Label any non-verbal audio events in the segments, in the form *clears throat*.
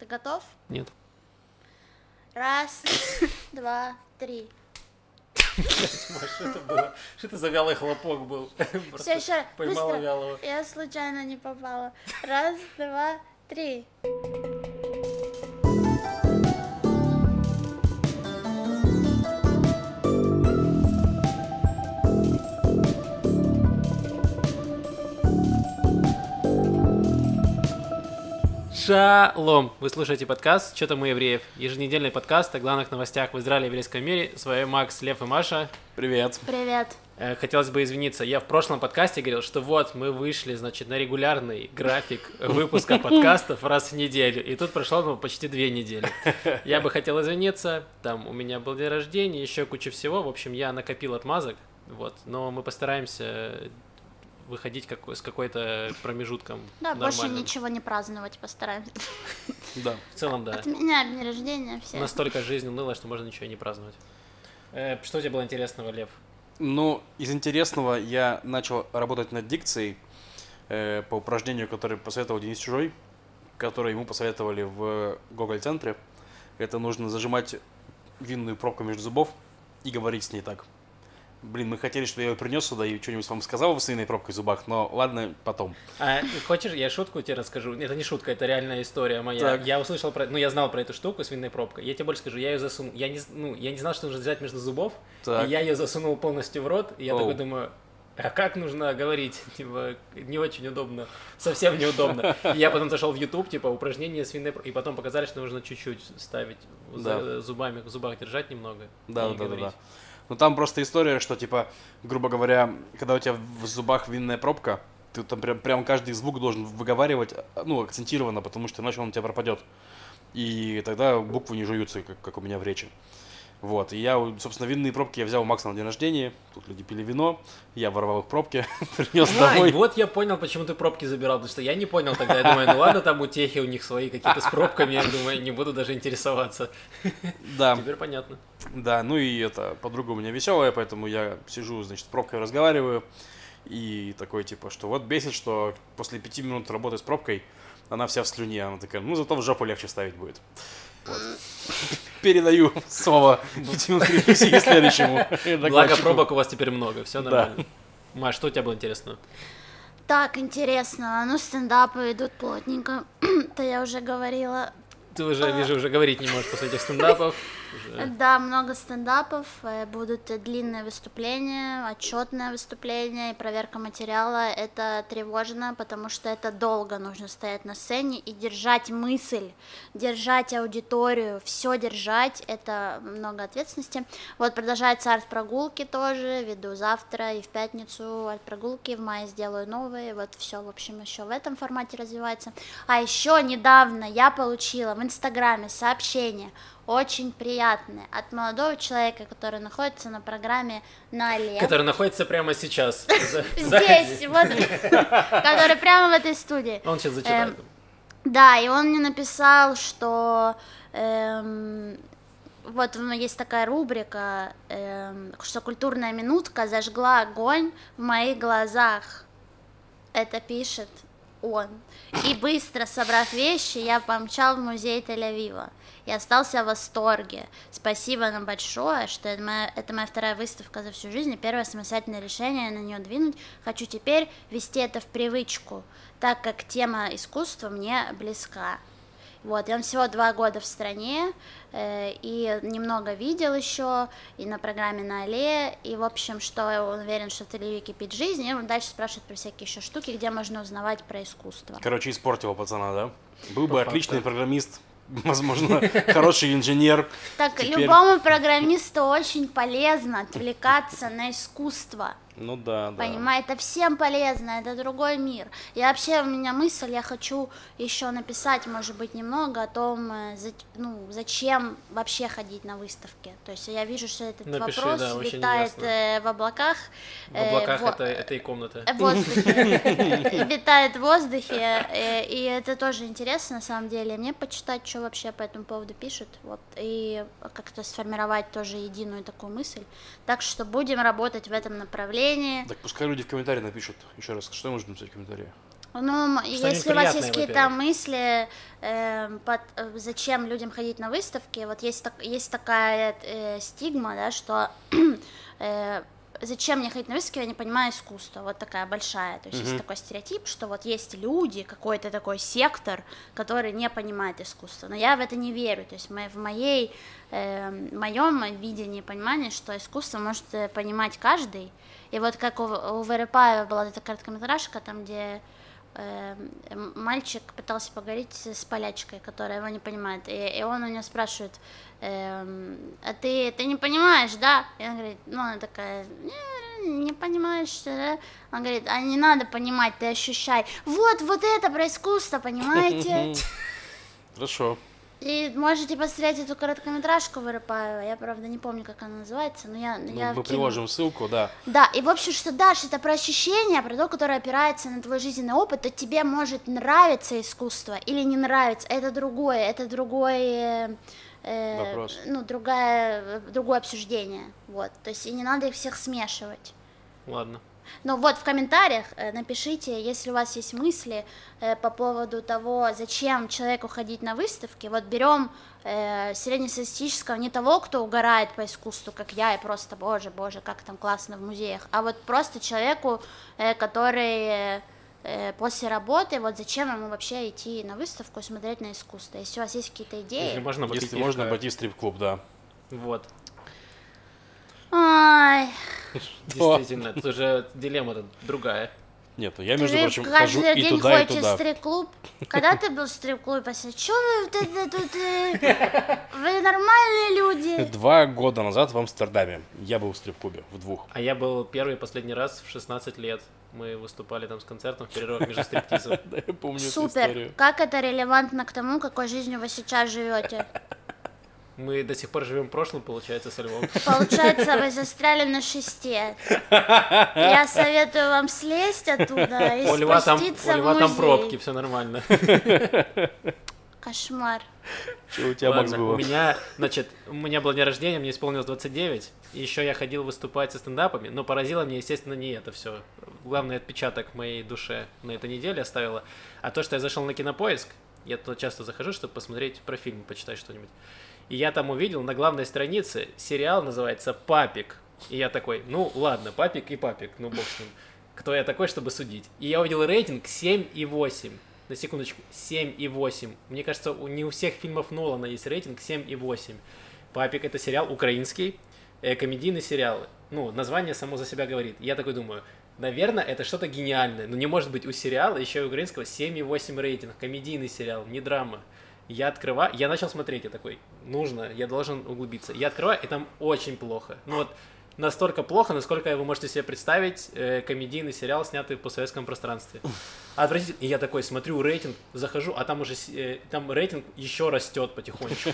Ты готов? Нет. Раз, *laughs* два, три. Маш, что это было? Что это за вялый хлопок был? *laughs* Все, еще раз. Поймала Быстро. вялого. Я случайно не попала. Раз, два, три. Шалом! Вы слушаете подкаст «Что там у евреев?» Еженедельный подкаст о главных новостях в Израиле и еврейском мире. С вами Макс, Лев и Маша. Привет. Привет. Э, Хотелось бы извиниться. Я в прошлом подкасте говорил, что вот мы вышли, значит, на регулярный график выпуска подкастов раз в неделю. И тут прошло ну, почти две недели. Я бы хотел извиниться. Там у меня был день рождения, еще куча всего. В общем, я накопил отмазок. Вот. Но мы постараемся выходить как, с какой-то промежутком Да, больше нормальным. ничего не праздновать постараемся. Да. В целом, да. От меня день рождения все. Настолько жизнь уныла, что можно ничего и не праздновать. Э, что у тебя было интересного, Лев? Ну, из интересного я начал работать над дикцией э, по упражнению, которое посоветовал Денис Чужой, которое ему посоветовали в Гоголь-центре. Это нужно зажимать винную пробку между зубов и говорить с ней так. Блин, мы хотели, чтобы я ее принес сюда и что-нибудь вам сказал с винной пробкой в зубах, но ладно, потом. А, хочешь, я шутку тебе расскажу? Это не шутка, это реальная история моя. Так. Я услышал про, ну я знал про эту штуку с винной пробкой. Я тебе больше скажу, я ее засунул. Я не, ну, я не знал, что нужно взять между зубов. Так. И я ее засунул полностью в рот. И я Оу. такой думаю, а как нужно говорить? *laughs* Типа, не очень удобно. Совсем неудобно. И я потом зашел в YouTube, типа, упражнения с винной пробкой. И потом показали, что нужно чуть-чуть ставить Да. зубами, в зубах держать немного. Да, да, да, говорить. да. Ну там просто история, что типа, грубо говоря, когда у тебя в зубах винная пробка, ты там прям, прям каждый звук должен выговаривать, а, ну, акцентированно, потому что иначе он у тебя пропадет. И тогда буквы не жуются, как, как у меня в речи. Вот, и я, собственно, винные пробки я взял у Макса на день рождения, тут люди пили вино, я воровал их пробки, *laughs* принес А, домой. вот я понял, почему ты пробки забирал, потому что я не понял тогда. Я думаю, ну ладно, там утехи у них свои какие-то с пробками, я думаю, не буду даже интересоваться. Да, Теперь понятно. да, ну и это, подруга у меня веселая, поэтому я сижу, значит, с пробкой разговариваю, и такой, типа, что вот бесит, что после пяти минут работы с пробкой она вся в слюне, она такая, ну зато в жопу легче ставить будет. Вот. *laughs* Передаю слово следующему. *laughs* Благо пробок у вас теперь много, все нормально. Маш, что у тебя было интересно? Так, интересно. Ну, стендапы идут плотненько. *clears throat* Это я уже говорила. Ты уже, вижу, уже говорить не можешь после этих стендапов. Уже. Да, много стендапов, э, будут длинные выступления, отчетное выступление и проверка материала. Это тревожно, потому что это долго нужно стоять на сцене и держать мысль, держать аудиторию, все держать, это много ответственности. Вот продолжается арт-прогулки тоже, веду завтра и в пятницу арт-прогулки, в мае сделаю новые, вот все, в общем, еще в этом формате развивается. А еще недавно я получила в Инстаграме сообщение очень приятное от молодого человека, который находится на программе на Алле. Который находится прямо сейчас. *laughs* Здесь, вот, который прямо в этой студии. Он сейчас зачитает. Эм, Да, и он мне написал, что эм, вот есть такая рубрика, эм, что культурная минутка зажгла огонь в моих глазах. Это пишет он. И быстро собрав вещи, я помчал в музей Тель-Авива. И остался в восторге. Спасибо нам большое, что это моя, это моя вторая выставка за всю жизнь, и первое самостоятельное решение на нее двинуть. Хочу теперь ввести это в привычку, так как тема искусства мне близка. Вот, и он всего два года в стране, э, и немного видел еще, и на программе на Алле, и, в общем, что он уверен, что в Тель-Авиве кипит жизнь, и он дальше спрашивает про всякие еще штуки, где можно узнавать про искусство. Короче, испортил пацана, да? Был По бы факту. отличный программист, *laughs* возможно, *laughs* хороший инженер. Так, Теперь- любому программисту очень полезно отвлекаться на искусство. Ну да, да. Понимаю, это всем полезно, это другой мир. И вообще у меня мысль, я хочу еще написать, может быть, немного о том, э, ну, зачем вообще ходить на выставки. То есть я вижу, что этот Напиши, вопрос да, витает э, в облаках. В э, облаках во- это, это и комната. в воздухе, *laughs* витает в воздухе, э, и это тоже интересно, на самом деле, мне почитать, что вообще по этому поводу пишут, вот, и как-то сформировать тоже единую такую мысль, так что будем работать в этом направлении, Так пускай люди в комментарии напишут еще раз, что нужно написать в комментарии. Ну, м, если у вас есть какие-то мысли, эм, под- э, зачем людям ходить на выставки, вот есть, так, есть такая э, стигма, да, что *clears throat* э, зачем мне ходить на выставки, я не понимаю искусство, вот такая большая, то есть есть такой стереотип, что вот есть люди, какой-то такой сектор, который не понимает искусство, но я в это не верю, то есть мо- в моей, эм, моем видении, понимании, что искусство может э, понимать каждый, и вот как у, у Верепаева была эта короткометражка, там, где м- мальчик пытался поговорить с полячкой, которая его не понимает, и, и он у нее спрашивает, эм, а ты, ты не понимаешь, да? И она говорит, ну, она такая, «Не, не понимаешь, да? Он говорит, а не надо понимать, ты ощущай. Вот, вот это про искусство, понимаете? *laughs* Хорошо. И можете посмотреть эту короткометражку Воропаева, я, правда, не помню, как она называется, но я, Ну, я мы кину. приложим ссылку, да. Да, и в общем, что дашь, это про ощущение, про то, которое опирается на твой жизненный опыт, то тебе может нравиться искусство или не нравится, это другое, это другое, э, Вопрос. ну, другое, другое обсуждение, вот, то есть и не надо их всех смешивать. Ладно. Ну вот в комментариях э, напишите, если у вас есть мысли э, по поводу того, зачем человеку ходить на выставки. Вот берем э, среднестатистического не того, кто угорает по искусству, как я, и просто, боже, боже, как там классно в музеях, а вот просто человеку, э, который после работы, вот зачем ему вообще идти на выставку и смотреть на искусство. Если у вас есть какие-то идеи... Если можно, Если аппетитка. можно, пойти в стрип-клуб, да. Вот. Ай, Действительно, тут уже дилемма другая. Нет, ну я, между вы прочим, каждый хожу и день туда, и туда. стрип-клуб? Когда ты был в стрип-клубе? Чё вы это тут... э, Вы нормальные люди. Два года назад в Амстердаме я был в стрип-клубе, в двух. А я был первый и последний раз в 16 лет. Мы выступали там с концертом в перерывах между стриптизом. *laughs* Да, я помню эту Супер. Как это релевантно к тому, какой жизнью вы сейчас живете? Мы до сих пор живем прошлым, получается, со Львом. Получается, вы застряли на шесте. Я *laughs* советую вам слезть оттуда и У Льва там, спуститься у Льва в там музей. пробки, все нормально. Кошмар. Что у тебя, Макс, Ладно, было? у меня, значит, у меня был день рождения, мне исполнилось 29, и еще я ходил выступать со стендапами, но поразило меня, естественно, не это все. Главный отпечаток в моей душе на этой неделе оставило, а то, что я зашел на кинопоиск, я туда часто захожу, чтобы посмотреть про фильм, почитать что-нибудь. И я там увидел на главной странице сериал называется «Папик». И я такой, ну ладно, папик и папик, ну бог с ним. Кто я такой, чтобы судить? И я увидел рейтинг 7,8. На секундочку, 7,8. Мне кажется, у, не у всех фильмов Нолана есть рейтинг 7,8. Папик это сериал украинский, э, комедийный сериал. Ну, название само за себя говорит. Я такой думаю, наверное, это что-то гениальное. Но не может быть у сериала, еще и украинского, 7,8 рейтинг. Комедийный сериал, не драма. Я открываю, я начал смотреть, я такой, нужно, я должен углубиться. Я открываю, и там очень плохо. Ну вот, настолько плохо, насколько вы можете себе представить э, комедийный сериал, снятый в постсоветском пространстве. Отвратительно. И я такой смотрю рейтинг, захожу, а там уже э, там рейтинг еще растет потихонечку.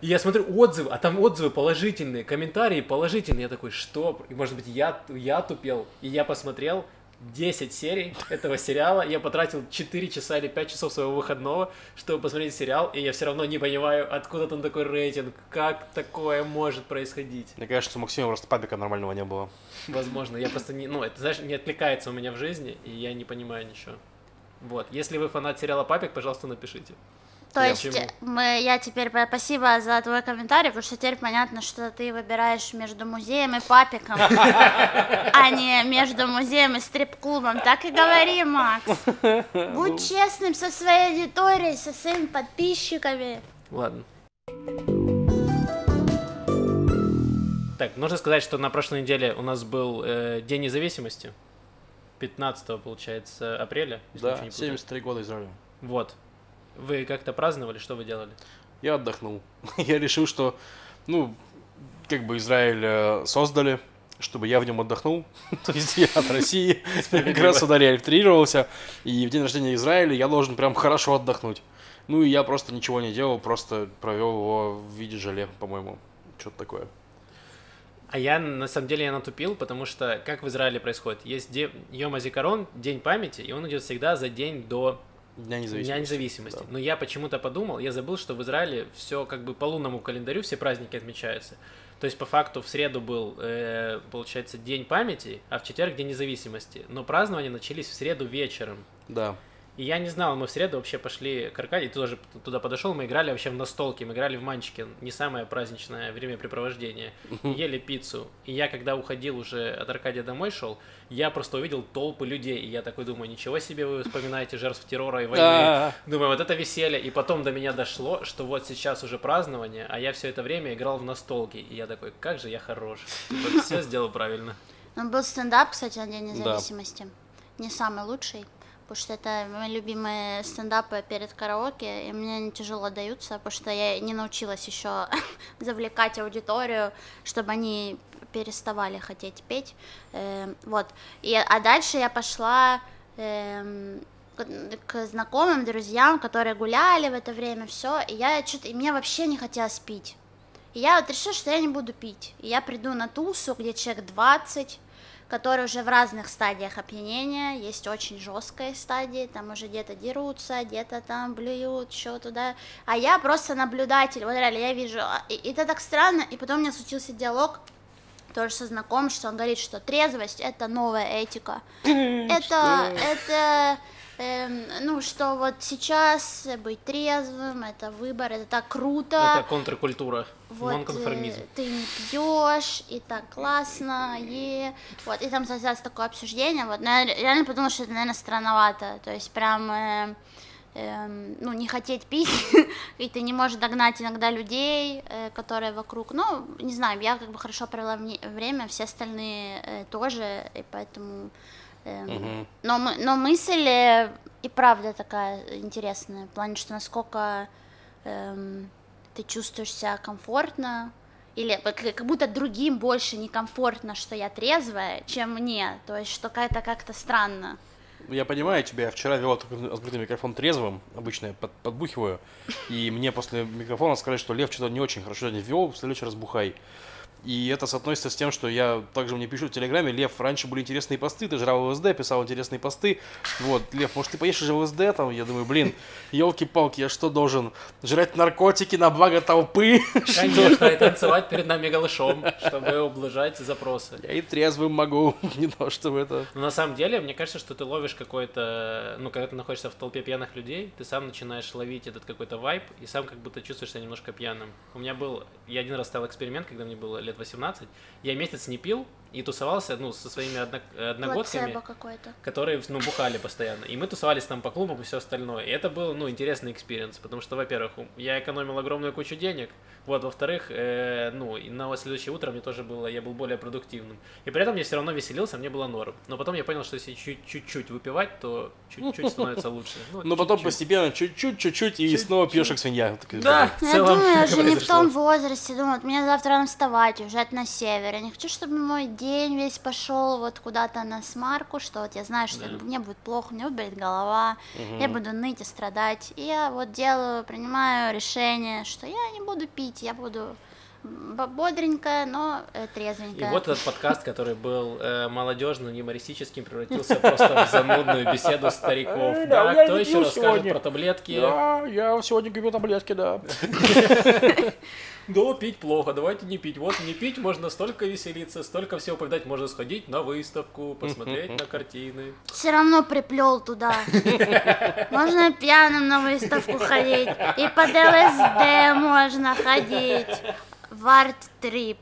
И я смотрю отзывы, а там отзывы положительные, комментарии положительные. Я такой, что? И может быть я, я тупел. И я посмотрел 10 серий этого сериала. Я потратил 4 часа или 5 часов своего выходного, чтобы посмотреть сериал, и я все равно не понимаю, откуда там такой рейтинг, как такое может происходить. Мне кажется, у Максима просто папика нормального не было. Возможно, я просто не, ну, это, знаешь, не откликается у меня в жизни, и я не понимаю ничего. Вот, если вы фанат сериала Папик, пожалуйста, напишите. То Я есть почему? мы, я теперь по- спасибо за твой комментарий, потому что теперь понятно, что ты выбираешь между музеем и папиком, *laughs* а не между музеем и стрип-клубом. Так и говори, Макс. *laughs* Будь честным со своей аудиторией, со своими подписчиками. Ладно. Так, нужно сказать, что на прошлой неделе у нас был э, День независимости. 15 получается, апреля. Да, ничего не путаю. 73 года Израиля. Вот. Вы как-то праздновали, что вы делали? Я отдохнул. *laughs* Я решил, что, ну, как бы Израиль э, создали, чтобы я в нем отдохнул. *laughs* То есть я от России как раз сюда реэлектрировался. И в день рождения Израиля я должен прям хорошо отдохнуть. Ну и я просто ничего не делал, просто провел его в виде желе, по-моему. Что-то такое. А я, на самом деле, я натупил, потому что как в Израиле происходит? Есть де... Йом Азикарон, День памяти, и он идет всегда за день до Дня независимости. Дня независимости. Да. Но я почему-то подумал, я забыл, что в Израиле все как бы по лунному календарю все праздники отмечаются. То есть по факту в среду был, э, получается, День памяти, а в четверг День независимости. Но празднования начались в среду вечером. Да. И я не знал, мы в среду вообще пошли к Аркадию, ты тоже туда подошел, мы играли вообще в настолке, мы играли в манчики, не самое праздничное времяпрепровождение, ели пиццу. И я, когда уходил уже от Аркадия домой шел, я просто увидел толпы людей, и я такой думаю, ничего себе вы вспоминаете жертв террора и войны. Думаю, вот это веселье. И потом до меня дошло, что вот сейчас уже празднование, а я все это время играл в настолки. И я такой, как же я хорош. все сделал правильно. Ну, был стендап, кстати, на День Да. независимости. Не самый лучший, потому что это мои любимые стендапы перед караоке, и мне они тяжело даются, потому что я не научилась еще *laughs* завлекать аудиторию, чтобы они переставали хотеть петь. Эм, вот. И, а дальше я пошла к, к знакомым, друзьям, которые гуляли в это время, все, и я что-то, и мне вообще не хотелось пить. И я вот решила, что я не буду пить. И я приду на тусу, где человек 20, которые уже в разных стадиях опьянения, есть очень жесткая стадия, там уже где-то дерутся, где-то там блюют, что туда, а я просто наблюдатель, вот реально, я вижу, а, и, и это так странно, и потом у меня случился диалог, тоже со знакомым, что он говорит, что трезвость это новая этика, это, это, эм, ну, что вот сейчас быть трезвым, это выбор, это так круто, Это контркультура, вот, э, ты не пьешь, и так классно, и вот, и там завязалось такое обсуждение, вот, но я ре- реально подумала, что это, наверное, странновато, то есть прям, э, эм, ну, не хотеть пить, *laughs* и ты не можешь догнать иногда людей, э, которые вокруг, ну, не знаю, я как бы хорошо провела время, все остальные э, тоже, и поэтому... эм, но, мы- но мысль и правда такая интересная, в плане, что насколько эм, ты чувствуешь себя комфортно, или как будто другим больше некомфортно, что я трезвая, чем мне, то есть что как-то как-то странно. Я понимаю тебя, я вчера вел открытый микрофон трезвым, обычно я под- подбухиваю, и мне после микрофона сказали, что Лев что-то не очень хорошо не вел, в следующий раз бухай. И это соотносится с тем, что я также мне пишут в Телеграме, Лев, раньше были интересные посты, ты жрал ЛСД, писал интересные посты. Вот, Лев, может ты поешь уже ЛСД там? Я думаю, блин, елки-палки, я что должен? Жрать наркотики на благо толпы? Конечно, и танцевать перед нами голышом, чтобы ублажать запросы. Я и трезвым могу, *laughs* не то чтобы это... Но на самом деле, мне кажется, что ты ловишь какой-то... Ну, когда ты находишься в толпе пьяных людей, ты сам начинаешь ловить этот какой-то вайб, и сам как будто чувствуешь себя немножко пьяным. У меня был... Я один раз ставил эксперимент, когда мне было лет 18. Я месяц не пил и тусовался, ну, со своими одно- одногодками. Которые, ну, бухали постоянно. И мы тусовались там по клубам и все остальное. И это был, ну, интересный experience, потому что, во-первых, я экономил огромную кучу денег, вот, во-вторых, э, ну, и на следующее утро мне тоже было, я был более продуктивным. И при этом я все равно веселился, мне было норм. Но потом я понял, что если чуть- чуть-чуть выпивать, то чуть-чуть становится лучше. Ну, Но потом чуть-чуть. постепенно, чуть-чуть, чуть-чуть, и Чуть-чуть. снова пьешь как свинья. Да, в я целом думаю, я так и же не в том возрасте, думаю, мне завтра вставать, уезжать на север. Я не хочу, чтобы мой день весь пошел вот куда-то на смарку, что вот я знаю, что Да. мне будет плохо, мне болеть голова, я буду ныть и страдать. И я вот делаю, принимаю решение, что я не буду пить, я буду бодренькая, но э, И трезвенькая. вот этот подкаст, который был э, молодежным, юмористическим, превратился *laughs* просто в занудную беседу стариков. Эй, Да, кто еще расскажет сегодня. про таблетки? Да, я сегодня купил таблетки, да. *laughs* Да, пить плохо, давайте не пить. Вот не пить можно столько веселиться, столько всего повидать. Можно сходить на выставку, посмотреть на картины. Все равно приплел туда. Можно пьяным на выставку ходить. И под ЛСД можно ходить. В арт-трип.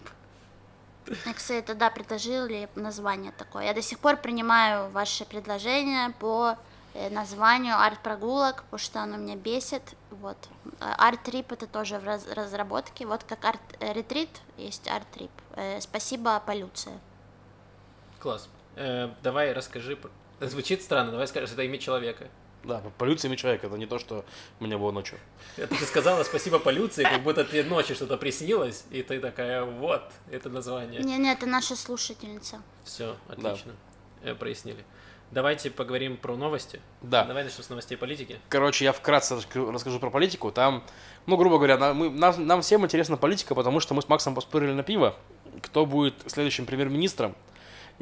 Кстати, тогда предложили название такое. Я до сих пор принимаю ваши предложения по э, названию арт-прогулок, потому что оно меня бесит. Вот. А Арт-трип это тоже в раз- разработке. Вот как арт-ретрит есть арт-трип. Э, Спасибо, полюция. Класс. Э, давай расскажи. Звучит странно, давай скажешь, это имя человека. Да, полюция человека, это не то, что у меня было ночью. Это ты сказала спасибо полюции, как будто тебе ночью что-то приснилось, и ты такая, вот, это название. Не-не, это наша слушательница. Все, отлично. Э, прояснили. Давайте поговорим про новости. Да. Давай начнем с новостей политики. Короче, я вкратце расскажу, про политику. Там, ну, грубо говоря, нам, мы- нам, нам всем интересна политика, потому что мы с Максом поспорили на пиво, кто будет следующим премьер-министром.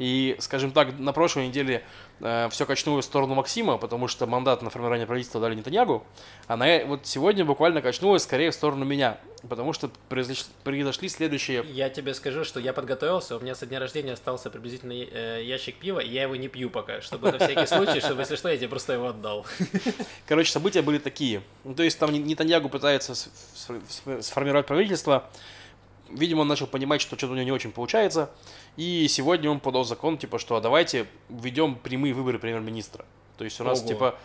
И, скажем так, на прошлой неделе э, все качнуло в сторону Максима, потому что мандат на формирование правительства дали Нетаньягу, а на, э- вот сегодня буквально качнулось скорее в сторону меня, потому что произош- произошли следующие... Я тебе скажу, что я подготовился, у меня со дня рождения остался приблизительно э, ящик пива, и я его не пью пока, чтобы на всякий случай, чтобы если что, я тебе просто его отдал. *laughs* Короче, события были такие. Ну, то есть там Нетаньягу пытается сформировать правительство, Видимо, он начал понимать, что что-то у него не очень получается. И сегодня он подал закон, типа, что давайте введем прямые выборы премьер-министра. То есть у нас, Ого. типа,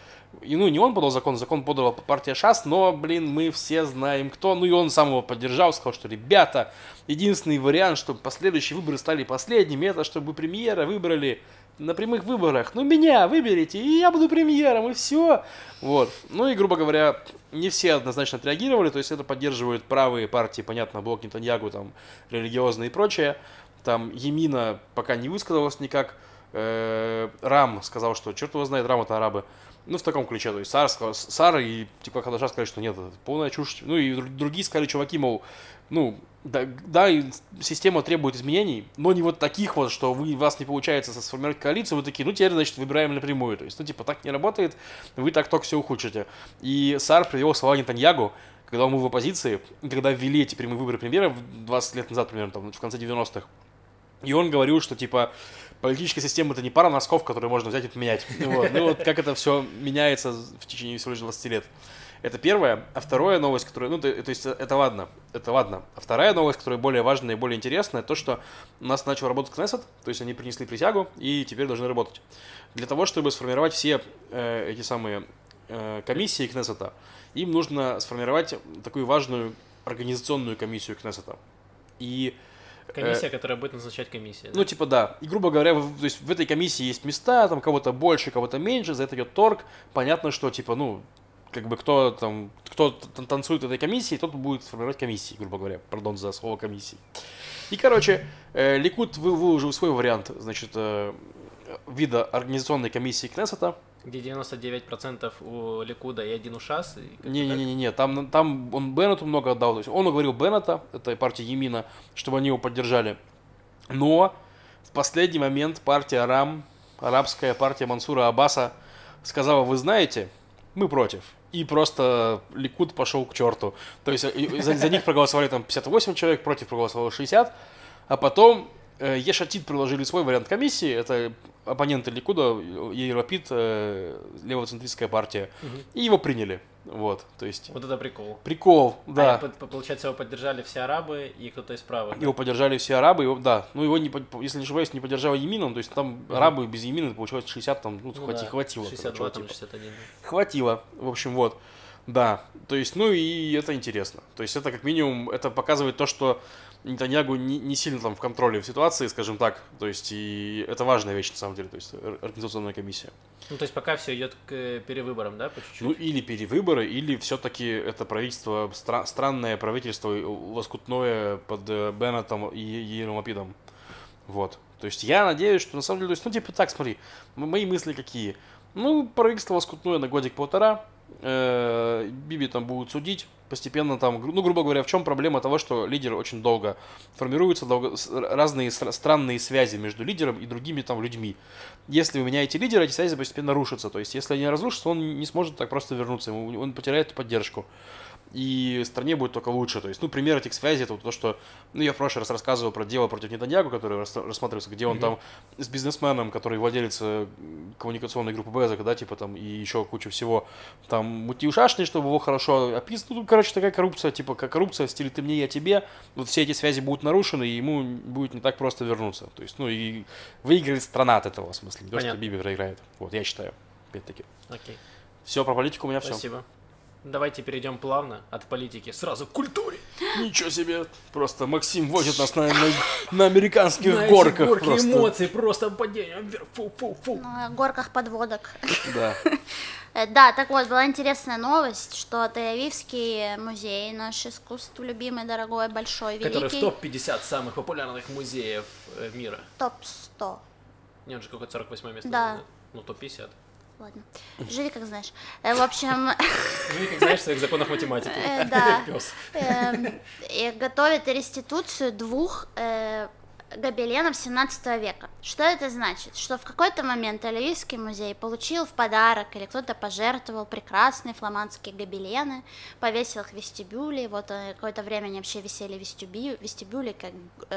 и, ну, не он подал закон, закон подала партия ШАС, но, блин, мы все знаем кто. Ну, и он сам его поддержал, сказал, что, ребята, единственный вариант, чтобы последующие выборы стали последними, это чтобы премьера выбрали на прямых выборах. Ну, меня выберите, и я буду премьером, и все. Вот. Ну, и, грубо говоря, не все однозначно отреагировали, то есть это поддерживают правые партии, понятно, Блок Нетаньягу, там, религиозные и прочее. Там Емина пока не высказалась никак. Э, Рам сказал, что черт его знает, Рам это арабы. Ну, в таком ключе. То есть Сар, сказал- Сара и типа Хадаша сказали, что нет, это полная чушь. Ну, и друг- другие сказали, чуваки, мол, ну, да, да, и система требует изменений, но не вот таких вот, что вы, у вас не получается сформировать коалицию, вы такие, ну, теперь, значит, выбираем напрямую. То есть, ну, типа, так не работает, вы так только все ухудшите. И Сар привел слова Нетаньягу, когда он был в оппозиции, когда ввели эти прямые выборы премьера в 20 лет назад, примерно, там, в конце 90-х. И он говорил, что, типа, политическая система это не пара носков, которые можно взять и поменять. Вот. Ну вот как это все меняется в течение всего лишь 20 лет. Это первое. А вторая новость, которая... Ну, то, то есть это ладно. Это ладно. А вторая новость, которая более важная и более интересная, то, что у нас начал работать Кнессет, то есть они принесли присягу и теперь должны работать. Для того, чтобы сформировать все э, эти самые э, комиссии Кнессета, им нужно сформировать такую важную организационную комиссию Кнессета. И Комиссия, которая будет назначать комиссия. ну, типа, да. И, грубо говоря, в, то есть в этой комиссии есть места, там кого-то больше, кого-то меньше, за это идет торг. Понятно, что, типа, ну, как бы кто там, кто танцует этой комиссии, тот будет формировать комиссии, грубо говоря. Пардон за слово комиссии. И, короче, э, Ликут вы- выложил свой вариант, значит, э, вида организационной комиссии Кнессета. Где 99% у Ликуда и один у ШАС. Не-не-не, там, там он Беннету много отдал. То есть он уговорил Беннета, это партия Емина, чтобы они его поддержали. Но в последний момент партия Арам, арабская партия Мансура Аббаса, сказала, вы знаете, мы против. И просто Ликуд пошел к черту. То есть и за, за них проголосовали там 58 человек, против проголосовало 60. А потом э, Ешатит предложили свой вариант комиссии. Это оппоненты Ликуда, Еропит, э, левоцентристская партия. Мгм. И его приняли. Вот, то есть... Вот это прикол. Прикол, да. А, и, по- получается, его поддержали все арабы и кто-то из правых. Его поддержали все арабы, его, да. Ну, его, не, если не ошибаюсь, не поддержал Емином, то есть там арабы без Емина, получилось 60, там, ну, Ну хвати- да, хватило. 62, короче, там типа. 61. Хватило, в общем, вот. Да, то есть, ну и это интересно. То есть это как минимум, это показывает то, что Нетаньягу не, не сильно там в контроле в ситуации, скажем так. То есть и это важная вещь на самом деле, то есть ор- организационная комиссия. Ну, то есть пока все идет к э, перевыборам, да, по Ну чуть-чуть? или перевыборы, или все-таки это правительство, стра- странное правительство, э, лоскутное под э, Беннетом и Еремапидом. Вот. То есть я надеюсь, что на самом деле, то есть, ну типа так, смотри, мои мысли какие. Ну, правительство лоскутное на годик-полтора, Биби там будут судить, постепенно там, ну, грубо говоря, в чем проблема того, что лидер очень долго формируются долго, разные стра- странные связи между лидером и другими там людьми. Если вы меняете лидера, эти связи постепенно рушатся. То есть, если они разрушатся, он не сможет так просто вернуться, он потеряет поддержку. И стране будет только лучше. То есть, ну, пример этих связей, это вот то, что, ну, я в прошлый раз рассказывал про дело против Нетаньягу, которое рас- рассматривается, где он Мгм. там с бизнесменом, который владелец э, коммуникационной группы Безока, да, типа там, и еще куча всего, там, мутил шашни, чтобы его хорошо описать. Ну, короче, такая коррупция, типа, как коррупция в стиле ты мне, я тебе. Вот все эти связи будут нарушены, и ему будет не так просто вернуться. То есть, ну, и выиграет страна от этого, в смысле, не то, что. Биби проиграет. Вот, я считаю, опять-таки. Окей, Все, про политику у меня все. спасибо. Давайте перейдем плавно от политики сразу к культуре. Ничего себе, просто Максим возит нас на, на, на американских На горках горки просто. эмоций, просто падение вверх, фу-фу-фу. На горках подводок. Да. Э, Да, так вот, была интересная новость, что Тель-Авивский музей, наш искусство любимый, дорогой, большой, Который в великий, топ-50 самых популярных музеев э, мира. топ-100. Нет же, какое 48 место. Да. Ну, топ-50. Ладно, живи как знаешь. Э, В общем, *laughs* Ну и как знаешь, в своих законах математики. Э, да. *laughs* Пёс. эм, и готовят реституцию двух э, гобеленов 17 века. Что это значит? Что в какой-то момент Тель-Авивский музей получил в подарок или кто-то пожертвовал прекрасные фламандские гобелены, повесил их в вестибюле, вот э, какое-то время они вообще висели в вестибюле, вестибюле как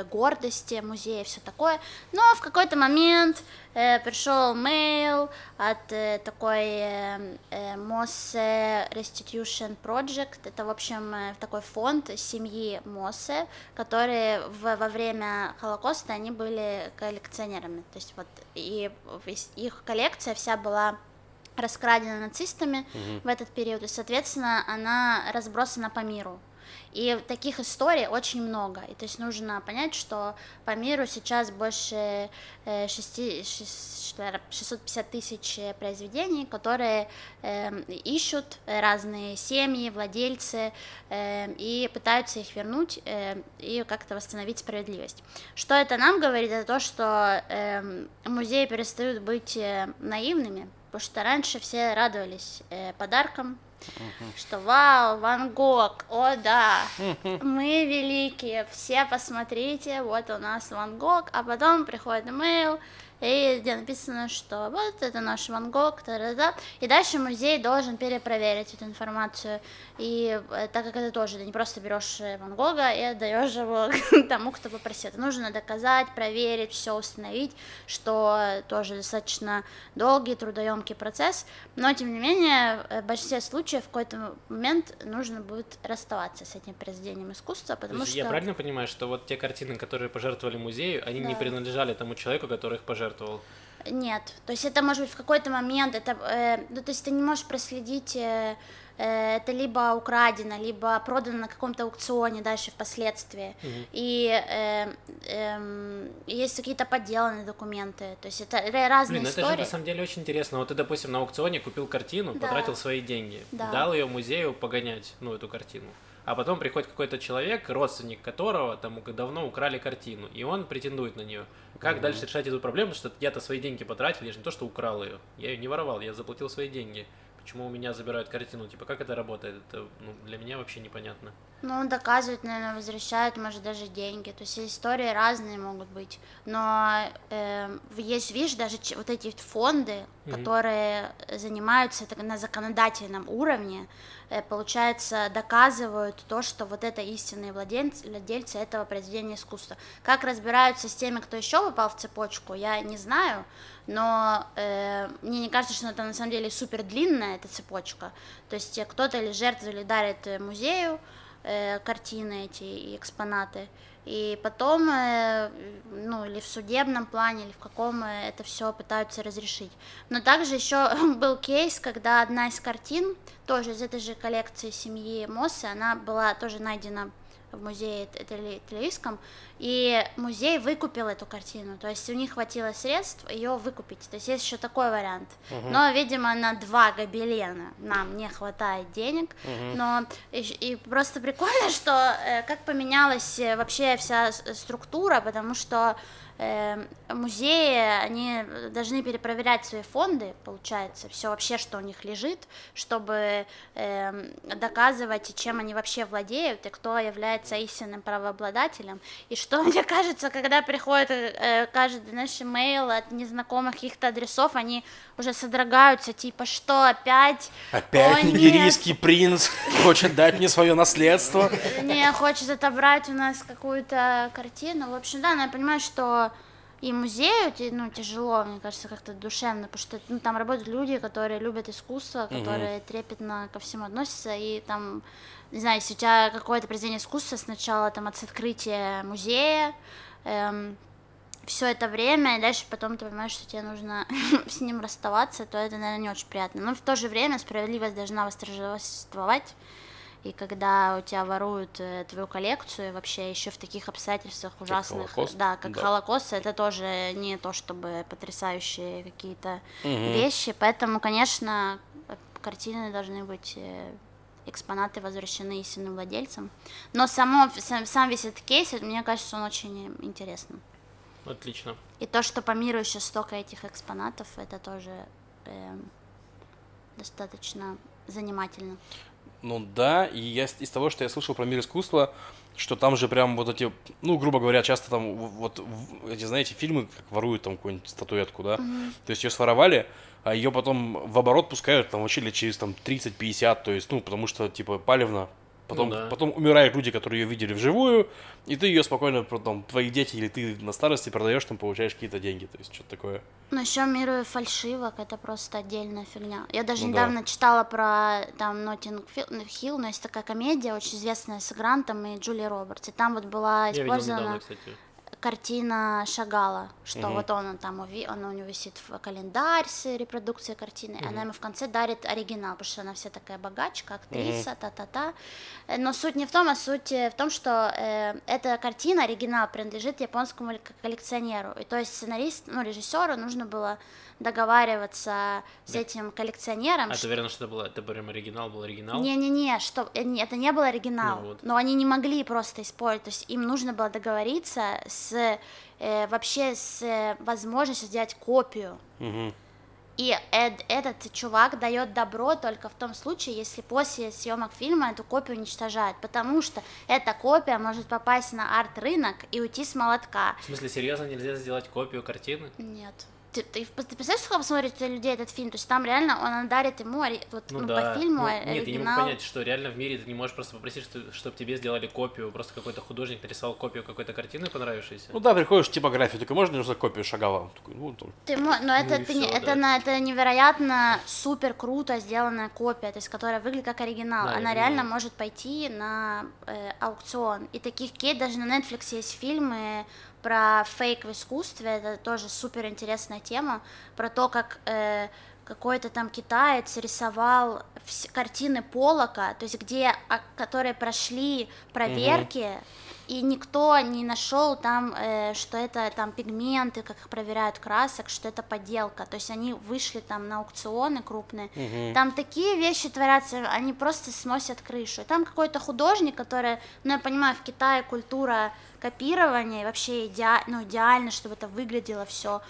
гордости музея, все такое. Но в какой-то момент э, пришел мейл от э, такой э, э, Restitution Project, это, в общем, э, такой фонд семьи Моссе, которые в, во время Холокоста они были коллекционерами, то есть вот и их коллекция вся была раскрадена нацистами Мгм. в этот период, и, соответственно, она разбросана по миру. И таких историй очень много. И то есть нужно понять, что по миру сейчас больше э, шести- шест- что, 650 тысяч э, произведений, которые эм, ищут э, разные семьи, владельцы эм, и пытаются их вернуть эм, и как-то восстановить справедливость. Что это нам говорит? Это то, что музеи перестают быть э, наивными, потому что раньше все радовались э, подаркам, что вау, Ван Гог, о да, мы великие, все посмотрите, вот у нас Ван Гог, а потом приходит имейл, и где написано, что вот это наш Ван Гог, та-да-да. и дальше музей должен перепроверить эту информацию, и э, так как это тоже, ты не просто берешь э, Ван Гога и отдаешь его *laughs* тому, кто попросил, это нужно доказать, проверить, все установить, что тоже достаточно долгий, трудоемкий процесс, но тем не менее э, в большинстве случаев в какой-то момент нужно будет расставаться с этим произведением искусства, То потому что... Я правильно понимаю, что вот те картины, которые пожертвовали музею, они не Да. принадлежали тому человеку, который их пожертвовал? Нет, то есть это может быть в какой-то момент, это, э, ну, то есть ты не можешь проследить, э, э, это либо украдено, либо продано на каком-то аукционе дальше впоследствии, Мгм. и э, эм, есть какие-то подделанные документы, то есть это ра- разные Блин, ну это же истории. на самом деле очень интересно. Вот ты, допустим, на аукционе купил картину, Да. потратил свои деньги, Да. дал ее музею погонять, ну, эту картину. А потом приходит какой-то человек, родственник которого там давно украли картину, и он претендует на нее. Как дальше решать эту проблему? Что я-то свои деньги потратил, я же не то, что украл ее. Я ее не воровал, я заплатил свои деньги. Почему у меня забирают картину? Типа, как это работает? Это ну, для меня вообще непонятно. Ну, он доказывает, наверное, возвращает, может, даже деньги. То есть истории разные могут быть. Но эм, есть, видишь, даже вот эти фонды, Мгм. которые занимаются так, на законодательном уровне, э, получается, доказывают то, что вот это истинные владельцы, владельцы этого произведения искусства. Как разбираются с теми, кто еще попал в цепочку, я не знаю, но э, мне не кажется, что это на самом деле супер длинная эта цепочка. То есть э, кто-то или жертву, или дарит э, музею э, картины эти и экспонаты, и потом, э, ну, или в судебном плане, или в каком э, это все пытаются разрешить. Но также еще *laughs* был кейс, когда одна из картин, тоже из этой же коллекции семьи Моссы, она была тоже найдена в музее Т- Тель- Тель-Авивском, и музей выкупил эту картину, то есть у них хватило средств ее выкупить, то есть есть еще такой вариант. Но, видимо, на два гобелена нам не хватает денег, но и, и просто прикольно, что э, как поменялась э, вообще вся структура, потому что музеи, они должны перепроверять свои фонды, получается, все вообще, что у них лежит, чтобы эм, доказывать, чем они вообще владеют, и кто является истинным правообладателем. И что, *laughs* мне кажется, когда приходит э, каждый наш имейл от незнакомых каких-то адресов, они уже содрогаются, типа, что, опять? Опять О, нет. нигерийский принц хочет дать мне свое наследство. не хочет отобрать у нас какую-то картину. В общем, да, но я понимаю, что и музею ну, тяжело, мне кажется, как-то душевно, потому что ну, там работают люди, которые любят искусство, которые трепетно ко всему относятся, и там, не знаю, если у тебя какое-то произведение искусства сначала там от открытия музея, все это время, и дальше потом ты понимаешь, что тебе нужно *laughs* с ним расставаться, то это, наверное, не очень приятно. Но в то же время справедливость должна восторжествовать, и когда у тебя воруют э, твою коллекцию, вообще еще в таких обстоятельствах ужасных, Холокост? да, как Да. Холокост, это тоже не то чтобы потрясающие какие-то Мгм. вещи, поэтому, конечно, э, картины должны быть э, экспонаты возвращены истинным владельцам. Но само, сам, сам весь этот кейс, это, мне кажется, он очень интересным. Отлично. И то, что по миру еще столько этих экспонатов, это тоже эм, достаточно занимательно. Ну да, и я из того, что я слышал про мир искусства, что там же прям вот эти, ну, грубо говоря, часто там вот эти, знаете, фильмы, как воруют там какую-нибудь статуэтку, да, то есть ее своровали, а ее потом в оборот пускают там вообще лет через там 30-50, то есть, ну, потому что, типа, палевно, потом, Ну да. потом умирают люди, которые ее видели вживую, и ты ее спокойно, потом, твои дети или ты на старости продаешь, там получаешь какие-то деньги, то есть, что-то такое. Ну, еще мир фальшивок это просто отдельная фигня. Я даже Ну да. недавно читала про там Ноттинг Хилл, но есть такая комедия, очень известная с Грантом и Джули Робертс. И там вот была Я видел использована недавно, кстати. Картина Шагала, что Мгм. вот он там уви- он у него висит в календарь с репродукцией картины, и она ему в конце дарит оригинал, потому что она вся такая богачка, актриса, та-та-та. Э, Но суть не в том, а суть э, в том, что э, эта картина, оригинал, принадлежит японскому коллекционеру. И то есть сценарист, ну, режиссеру нужно было договариваться с Да. этим коллекционером, А что- ты уверен, что это было, это прям оригинал, был оригинал? не-не-не, что э, это не был оригинал, Ну вот. но они не могли просто использовать, то есть им нужно было договориться с э, вообще с э, возможностью сделать копию. Мгм. И эд- этот чувак дает добро только в том случае, если после съемок фильма эту копию уничтожают, потому что эта копия может попасть на арт-рынок и уйти с молотка. В смысле, серьезно нельзя сделать копию картины? Нет. Ты, ты, ты представляешь, сколько посмотрит людей этот фильм? То есть там реально он дарит ему вот, Ну, ну, да. по фильму Ну, оригинал. Нет, я не могу понять, что реально в мире ты не можешь просто попросить, чтобы тебе сделали копию, просто какой-то художник нарисовал копию какой-то картины понравившейся. Ну да, приходишь в типографию, такой, можно нужно копию Шагала? Он Такой, ну, там, Ты мо- но это, и ты не- всё, это, да. на, это невероятно супер круто сделанная копия, то есть которая выглядит как оригинал. Да, Она понимаю. реально может пойти на э, аукцион. И таких кейс даже на Netflix есть фильмы про фейк в искусстве. Это тоже супер интересная тема про то, как э, какой-то там китаец рисовал картины Полока, то есть где, а, которые прошли проверки, и никто не нашел там, э, что это там пигменты, как их проверяют красок, что это подделка. То есть они вышли там на аукционы крупные. мгм. Там такие вещи творятся, они просто сносят крышу. И там какой-то художник, который, ну я понимаю, в Китае культура копирования, и вообще идеа- ну, идеально, чтобы это выглядело все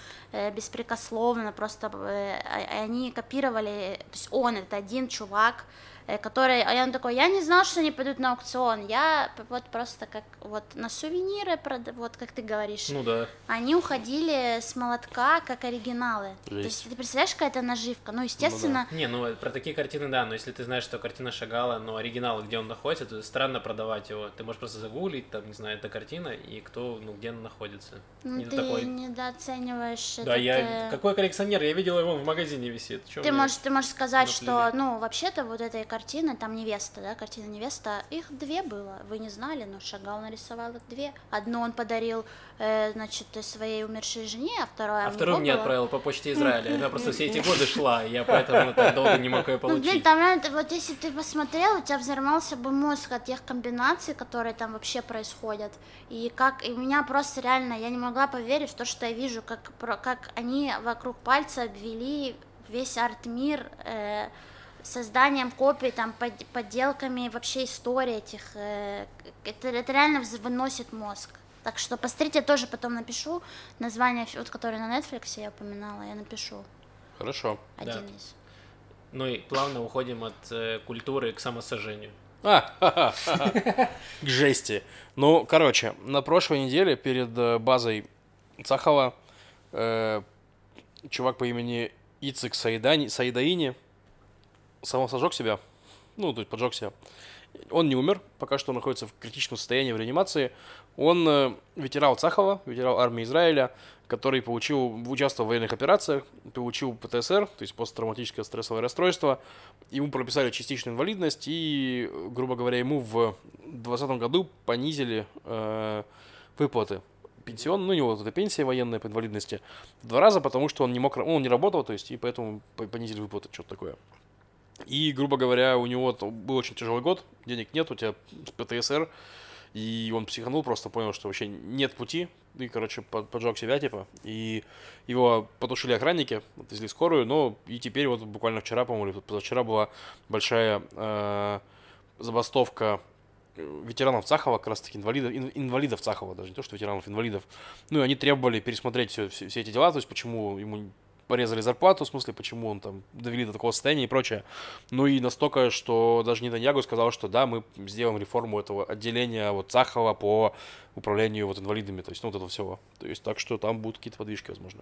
беспрекословно, просто э, а- они копировали, то есть он, это один чувак, э, который, а он такой, я не знал, что они пойдут на аукцион, я вот просто как вот на сувениры, прода- вот как ты говоришь, Ну да. они уходили с молотка как оригиналы. То Жесть. есть ты представляешь, какая это наживка? Ну, естественно, Не, ну э, про такие картины, да, но если ты знаешь, что картина Шагала, но оригинал, где он находится, то странно продавать его. Ты можешь просто загуглить, там, не знаю, эта картина, и кто, ну, где она находится. ну, Не ты такой- недооцениваешь Да, этот, я... э, Какой коллекционер? Я видел его, в магазине висит. Чё Ты мне- можешь, ты можешь сказать, что, ну, вообще-то вот этой картины, там невеста, да, картина невеста, их две было, вы не знали, но Шагал нарисовал их две. Одну он подарил, э, значит, своей умершей жене, а второе А вторую мне было. отправил по почте Израиля. Она просто все эти годы шла, я поэтому *laughs* так долго не мог ее Ну, блин, получить. там ты- вот если ты посмотрел, у тебя взорвался бы мозг от тех комбинаций, которые там вообще происходят. И как, и у меня просто реально, я не могла поверить в то, что я вижу, как, про- как они вокруг пальца обвели весь арт-мир э, созданием копий, там, под- подделками вообще истории этих. э, это, это реально выносит мозг. Так что посмотрите, я тоже потом напишу название, вот, которое на Netflix я упоминала, я напишу Хорошо. Да. один из. Ну и плавно уходим от э, культуры к самосожжению. А, к жести. Ну, короче, на прошлой неделе перед э, базой Цахова э, чувак по имени Ицик Саидани, Саидаини самосожег себя, ну, то есть поджег себя. Он не умер, пока что находится в критическом состоянии в реанимации. Он э, ветеран Цахова, ветеран армии Израиля, который получил, участвовал в военных операциях, получил ПТСР, то есть посттравматическое стрессовое расстройство. Ему прописали частичную инвалидность и, грубо говоря, ему в 2020 году понизили э, выплаты пенсион, ну, у него вот эта пенсия военная по инвалидности два раза, потому что он не мог, он не работал, то есть, и поэтому по- понизили выплаты, что-то такое. И, грубо говоря, у него был очень тяжелый год, денег нет, у тебя ПТСР, и он психанул, просто понял, что вообще нет пути, и, короче, под- поджег себя, типа, и его потушили охранники, отвезли скорую, но и теперь вот буквально вчера, по-моему, или позавчера была большая э, забастовка э, ветеранов Цахова, как раз таки инвалидов, ин- инвалидов Цахова, даже не то, что ветеранов, инвалидов. Ну, и они требовали пересмотреть все, все, все эти дела, то есть почему ему порезали зарплату, в смысле, почему он там довели до такого состояния и прочее. Ну и настолько, что даже Нетаньягу сказал, что да, мы сделаем реформу этого отделения вот Цахова по управлению вот инвалидами, то есть ну вот этого всего. То есть так что там будут какие-то подвижки, возможно.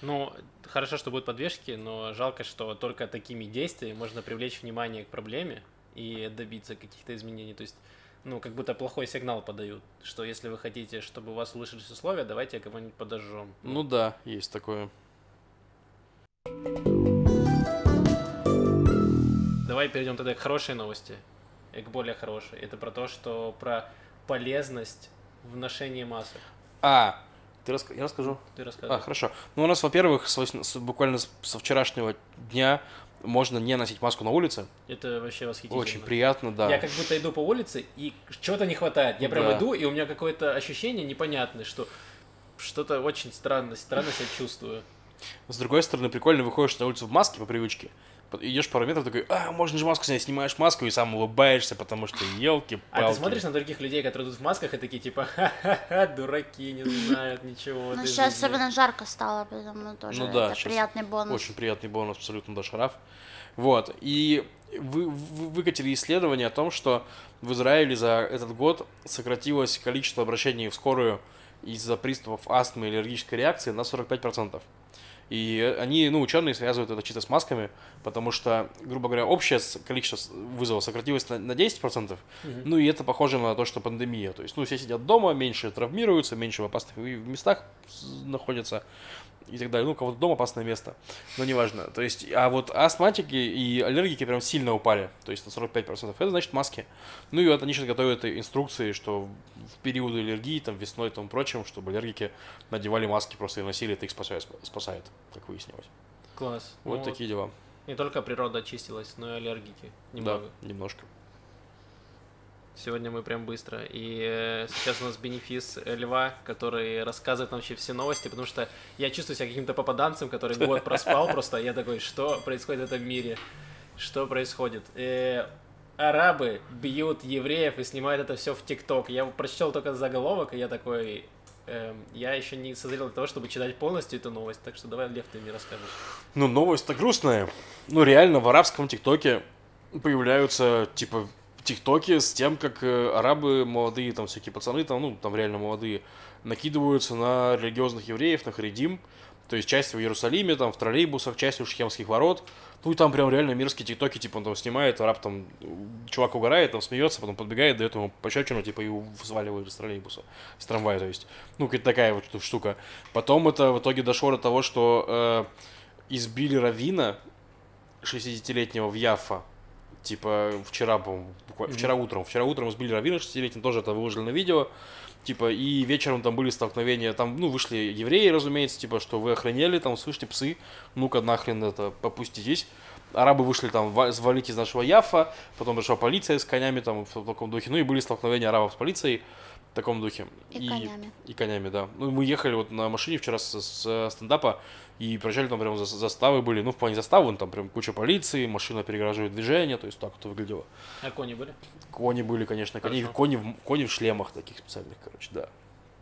Ну, хорошо, что будут подвижки, но жалко, что только такими действиями можно привлечь внимание к проблеме и добиться каких-то изменений. То есть, ну, как будто плохой сигнал подают, что если вы хотите, чтобы у вас улучшились условия, давайте кого-нибудь подожжем. Ну да, есть такое. Давай перейдем тогда к хорошей новости, и к более хорошей. Это про то, что про полезность в ношении масок. А, ты рас... я расскажу. Ты рассказывай. А, хорошо. Ну, у нас, во-первых, с буквально со вчерашнего дня можно не носить маску на улице. Это вообще восхитительно. Очень приятно, да. Я как будто иду по улице, и чего-то не хватает. Я прям Да. иду, и у меня какое-то ощущение непонятное, что что-то очень странно, странно себя чувствую. С другой стороны, прикольно выходишь на улицу в маске по привычке. Идешь пару метров, такой, а, можно же маску снять, снимаешь маску и сам улыбаешься, потому что елки А ты смотришь на других людей, которые идут в масках, и такие типа, ха-ха-ха, дураки, не знают ничего. Ну, сейчас жизни». особенно жарко стало, поэтому тоже Ну да, это приятный бонус. Очень приятный бонус, абсолютно, да, шараф. Вот, и вы, вы- выкатили исследование о том, что в Израиле за этот год сократилось количество обращений в скорую из-за приступов астмы и аллергической реакции на 45%. И они, ну, ученые связывают это чисто с масками, потому что, грубо говоря, общее количество вызовов сократилось на, на 10%, Мгм. ну и это похоже на то, что пандемия. То есть, ну, все сидят дома, меньше травмируются, меньше в опасных местах находятся и так далее. Ну, у кого-то дома опасное место, но неважно. То есть, а вот астматики и аллергики прям сильно упали, то есть на 45%. Это значит маски. Ну и вот они сейчас готовят инструкции, что в периоды аллергии, там, весной и тому прочим, чтобы аллергики надевали маски просто и носили, это их спасает, спасает как выяснилось. Класс. Вот Ну, такие дела. Не только природа очистилась, но и аллергики. Немного. Да, немножко. Сегодня мы прям быстро. И э, сейчас у нас бенефис э, Льва, который рассказывает нам вообще все новости, потому что я чувствую себя каким-то попаданцем, который год *laughs* проспал просто. Я такой, что происходит в этом мире? Что происходит? Э, арабы бьют евреев и снимают это все в ТикТок. Я прочитал только заголовок, и я такой... эм, я еще не созрел для того, чтобы читать полностью эту новость, так что давай, Лев, ты мне расскажешь. Ну, новость-то грустная. Ну, реально, в арабском ТикТоке появляются, типа, ТикТоки с тем, как э, арабы молодые, там, всякие пацаны, там, ну, там реально молодые, накидываются на религиозных евреев, на Харидим. То есть часть в Иерусалиме, там, в троллейбусах, часть у Шхемских ворот. Ну, и там прям реально мерзкие ТикТоки, типа, он там снимает, араб там, чувак угорает, там, смеется, потом подбегает, дает ему пощечину, типа, и сваливает из троллейбуса, из трамвая, то есть. Ну, какая-то такая вот штука. Потом это в итоге дошло до того, что э, избили Равина 60-летнего в Яффа. Типа вчера, по-моему, буквально, вчера утром. Вчера утром избили Равина 60-летнего, тоже это выложили на видео. Типа, и вечером там были столкновения, там, ну, вышли евреи, разумеется, типа, что вы охренели, там, слышите, псы, ну-ка нахрен это, попуститесь. Арабы вышли там ва- звалить из нашего Яфа, потом пришла полиция с конями там в таком духе, ну и были столкновения арабов с полицией в таком духе. И конями. И конями, да. Ну, мы ехали вот на машине вчера с, с стендапа, и проезжали там прям за- заставы были, ну, в плане заставы, там прям куча полиции, машина перегораживает движение, то есть так вот выглядело. А кони были? Кони были, конечно, кони, кони, в, кони в шлемах таких специальных, короче, да.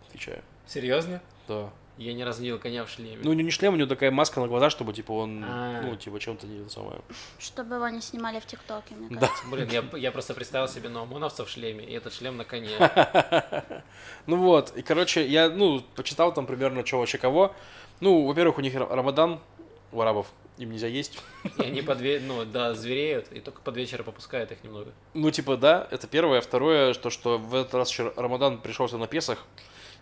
Отвечаю. Серьезно? Да. Я не видел коня в шлеме. Ну, не, не шлем, у него такая маска на глаза, чтобы, типа, он, А. ну, типа, чем-то не самое. Чтобы его не снимали в ТикТоке, мне Да. кажется. Блин, я, я просто представил себе ОМОНовца в шлеме, и этот шлем на коне. *laughs* Ну вот, и, короче, я, ну, почитал там примерно чего вообще кого. Ну, во-первых, у них Ра- Рамадан, у арабов, им нельзя есть. И они под ве- ну, да, звереют, и только под вечер попускают их немного. Ну, типа, да, это первое. Второе, то, что в этот раз еще Рамадан пришелся на Песах.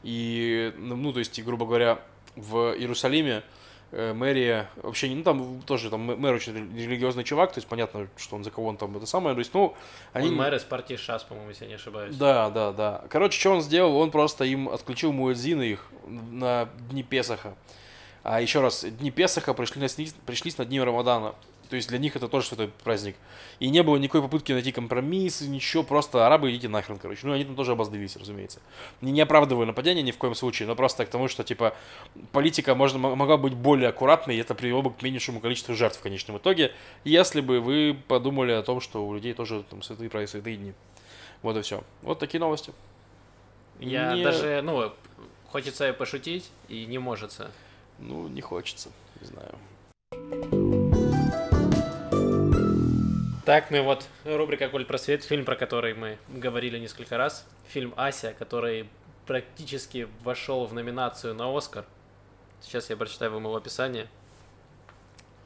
И, ну, то есть, грубо говоря, в Иерусалиме э, мэрия, вообще, не- ну, там тоже, там мэ- мэр очень рели- религиозный чувак, то есть, понятно, что он за кого он там, это самое, то есть, ну, они... Он мэр из партии ШАС, по-моему, если я не ошибаюсь. Да, да, да. Короче, что он сделал? Он просто им отключил муэдзины их на дни Песаха. А еще раз, дни Песаха пришли на, пришлись на дни Рамадана. То есть для них это тоже святой праздник. И не было никакой попытки найти компромисс, ничего, просто арабы идите нахрен, короче. Ну, они там тоже обозлились, разумеется. Не, не оправдываю нападение ни в коем случае, но просто к тому, что, типа, политика можно, могла быть более аккуратной, и это привело бы к меньшему количеству жертв в конечном итоге, если бы вы подумали о том, что у людей тоже там святые праздники, святые дни. Вот и все. Вот такие новости. Я Не- даже, ну, хочется пошутить, и не можется. Ну, не хочется, не знаю. Так, ну и вот рубрика «Коль просвет», фильм, про который мы говорили несколько раз. Фильм «Ася», который практически вошел в номинацию на «Оскар». Сейчас я прочитаю вам его описание.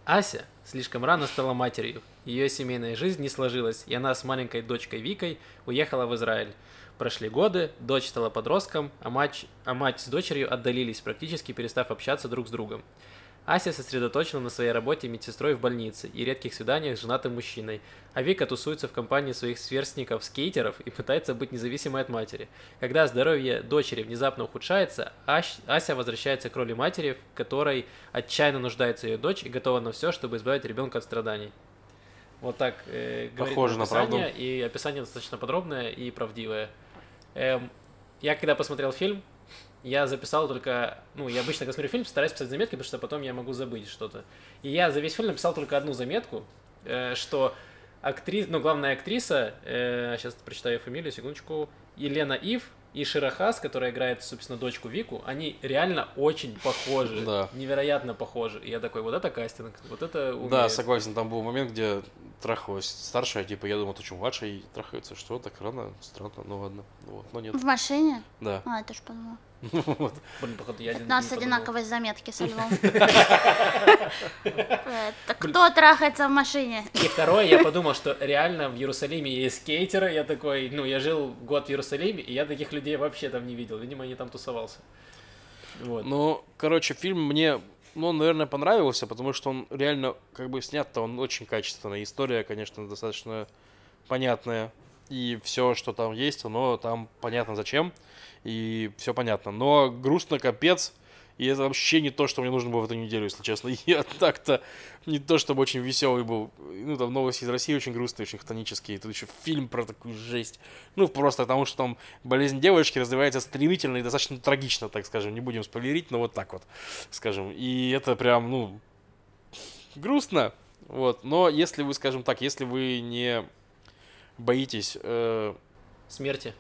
Ася слишком рано стала матерью. Ее семейная жизнь не сложилась, и она с маленькой дочкой Викой уехала в Израиль. Прошли годы, дочь стала подростком, а мать, а мать с дочерью отдалились, практически перестав общаться друг с другом. Ася сосредоточена на своей работе медсестрой в больнице и редких свиданиях с женатым мужчиной, а Вика тусуется в компании своих сверстников-скейтеров и пытается быть независимой от матери. Когда здоровье дочери внезапно ухудшается, Ася возвращается к роли матери, в которой отчаянно нуждается ее дочь и готова на все, чтобы избавить ребенка от страданий. Вот так э, говорит Похоже на описание, правду. и описание достаточно подробное и правдивое. Эм, я когда посмотрел фильм, я записал только, ну, я обычно, когда смотрю фильм, стараюсь писать заметки, потому что потом я могу забыть что-то. И я за весь фильм написал только одну заметку, э, что актриса, ну, главная актриса, сейчас прочитаю ее фамилию, секундочку, Елена Ив и Ширахас, которая играет, собственно, дочку Вику, они реально очень похожи, Да. невероятно похожи. И я такой, вот это кастинг, вот это Да, умеет. согласен, там был момент, где трахалась старшая, типа, я думал, ты что, младшая и трахается, что, так рано, странно, ну ладно, вот, но нет, В машине? да. А, это ж подумала. *laughs* Вот. Блин, походу, я один У нас подумал. одинаковые заметки со львом. *laughs* Кто трахается в машине? И второе, я подумал, что реально в Иерусалиме есть скейтеры. Я такой, ну, я жил год в Иерусалиме, и я таких людей вообще там не видел. Видимо, они там тусовался. Вот. Ну, короче, фильм мне, ну, он, наверное, понравился, потому что он реально, как бы, снят-то он очень качественно. История, конечно, достаточно понятная. И все, что там есть, оно там понятно зачем. И все понятно. Но грустно капец. И это вообще не то, что мне нужно было в эту неделю, если честно. *laughs* Я так-то не то, чтобы очень веселый был. Ну, там новости из России очень грустные, очень хтонические. Тут еще фильм про такую жесть. Ну, просто потому, что там болезнь девочки развивается стремительно и достаточно трагично, так скажем. Не будем спойлерить, но вот так вот, скажем. И это прям, ну, грустно. Вот. Но если вы, скажем так, если вы не боитесь э, Смерти.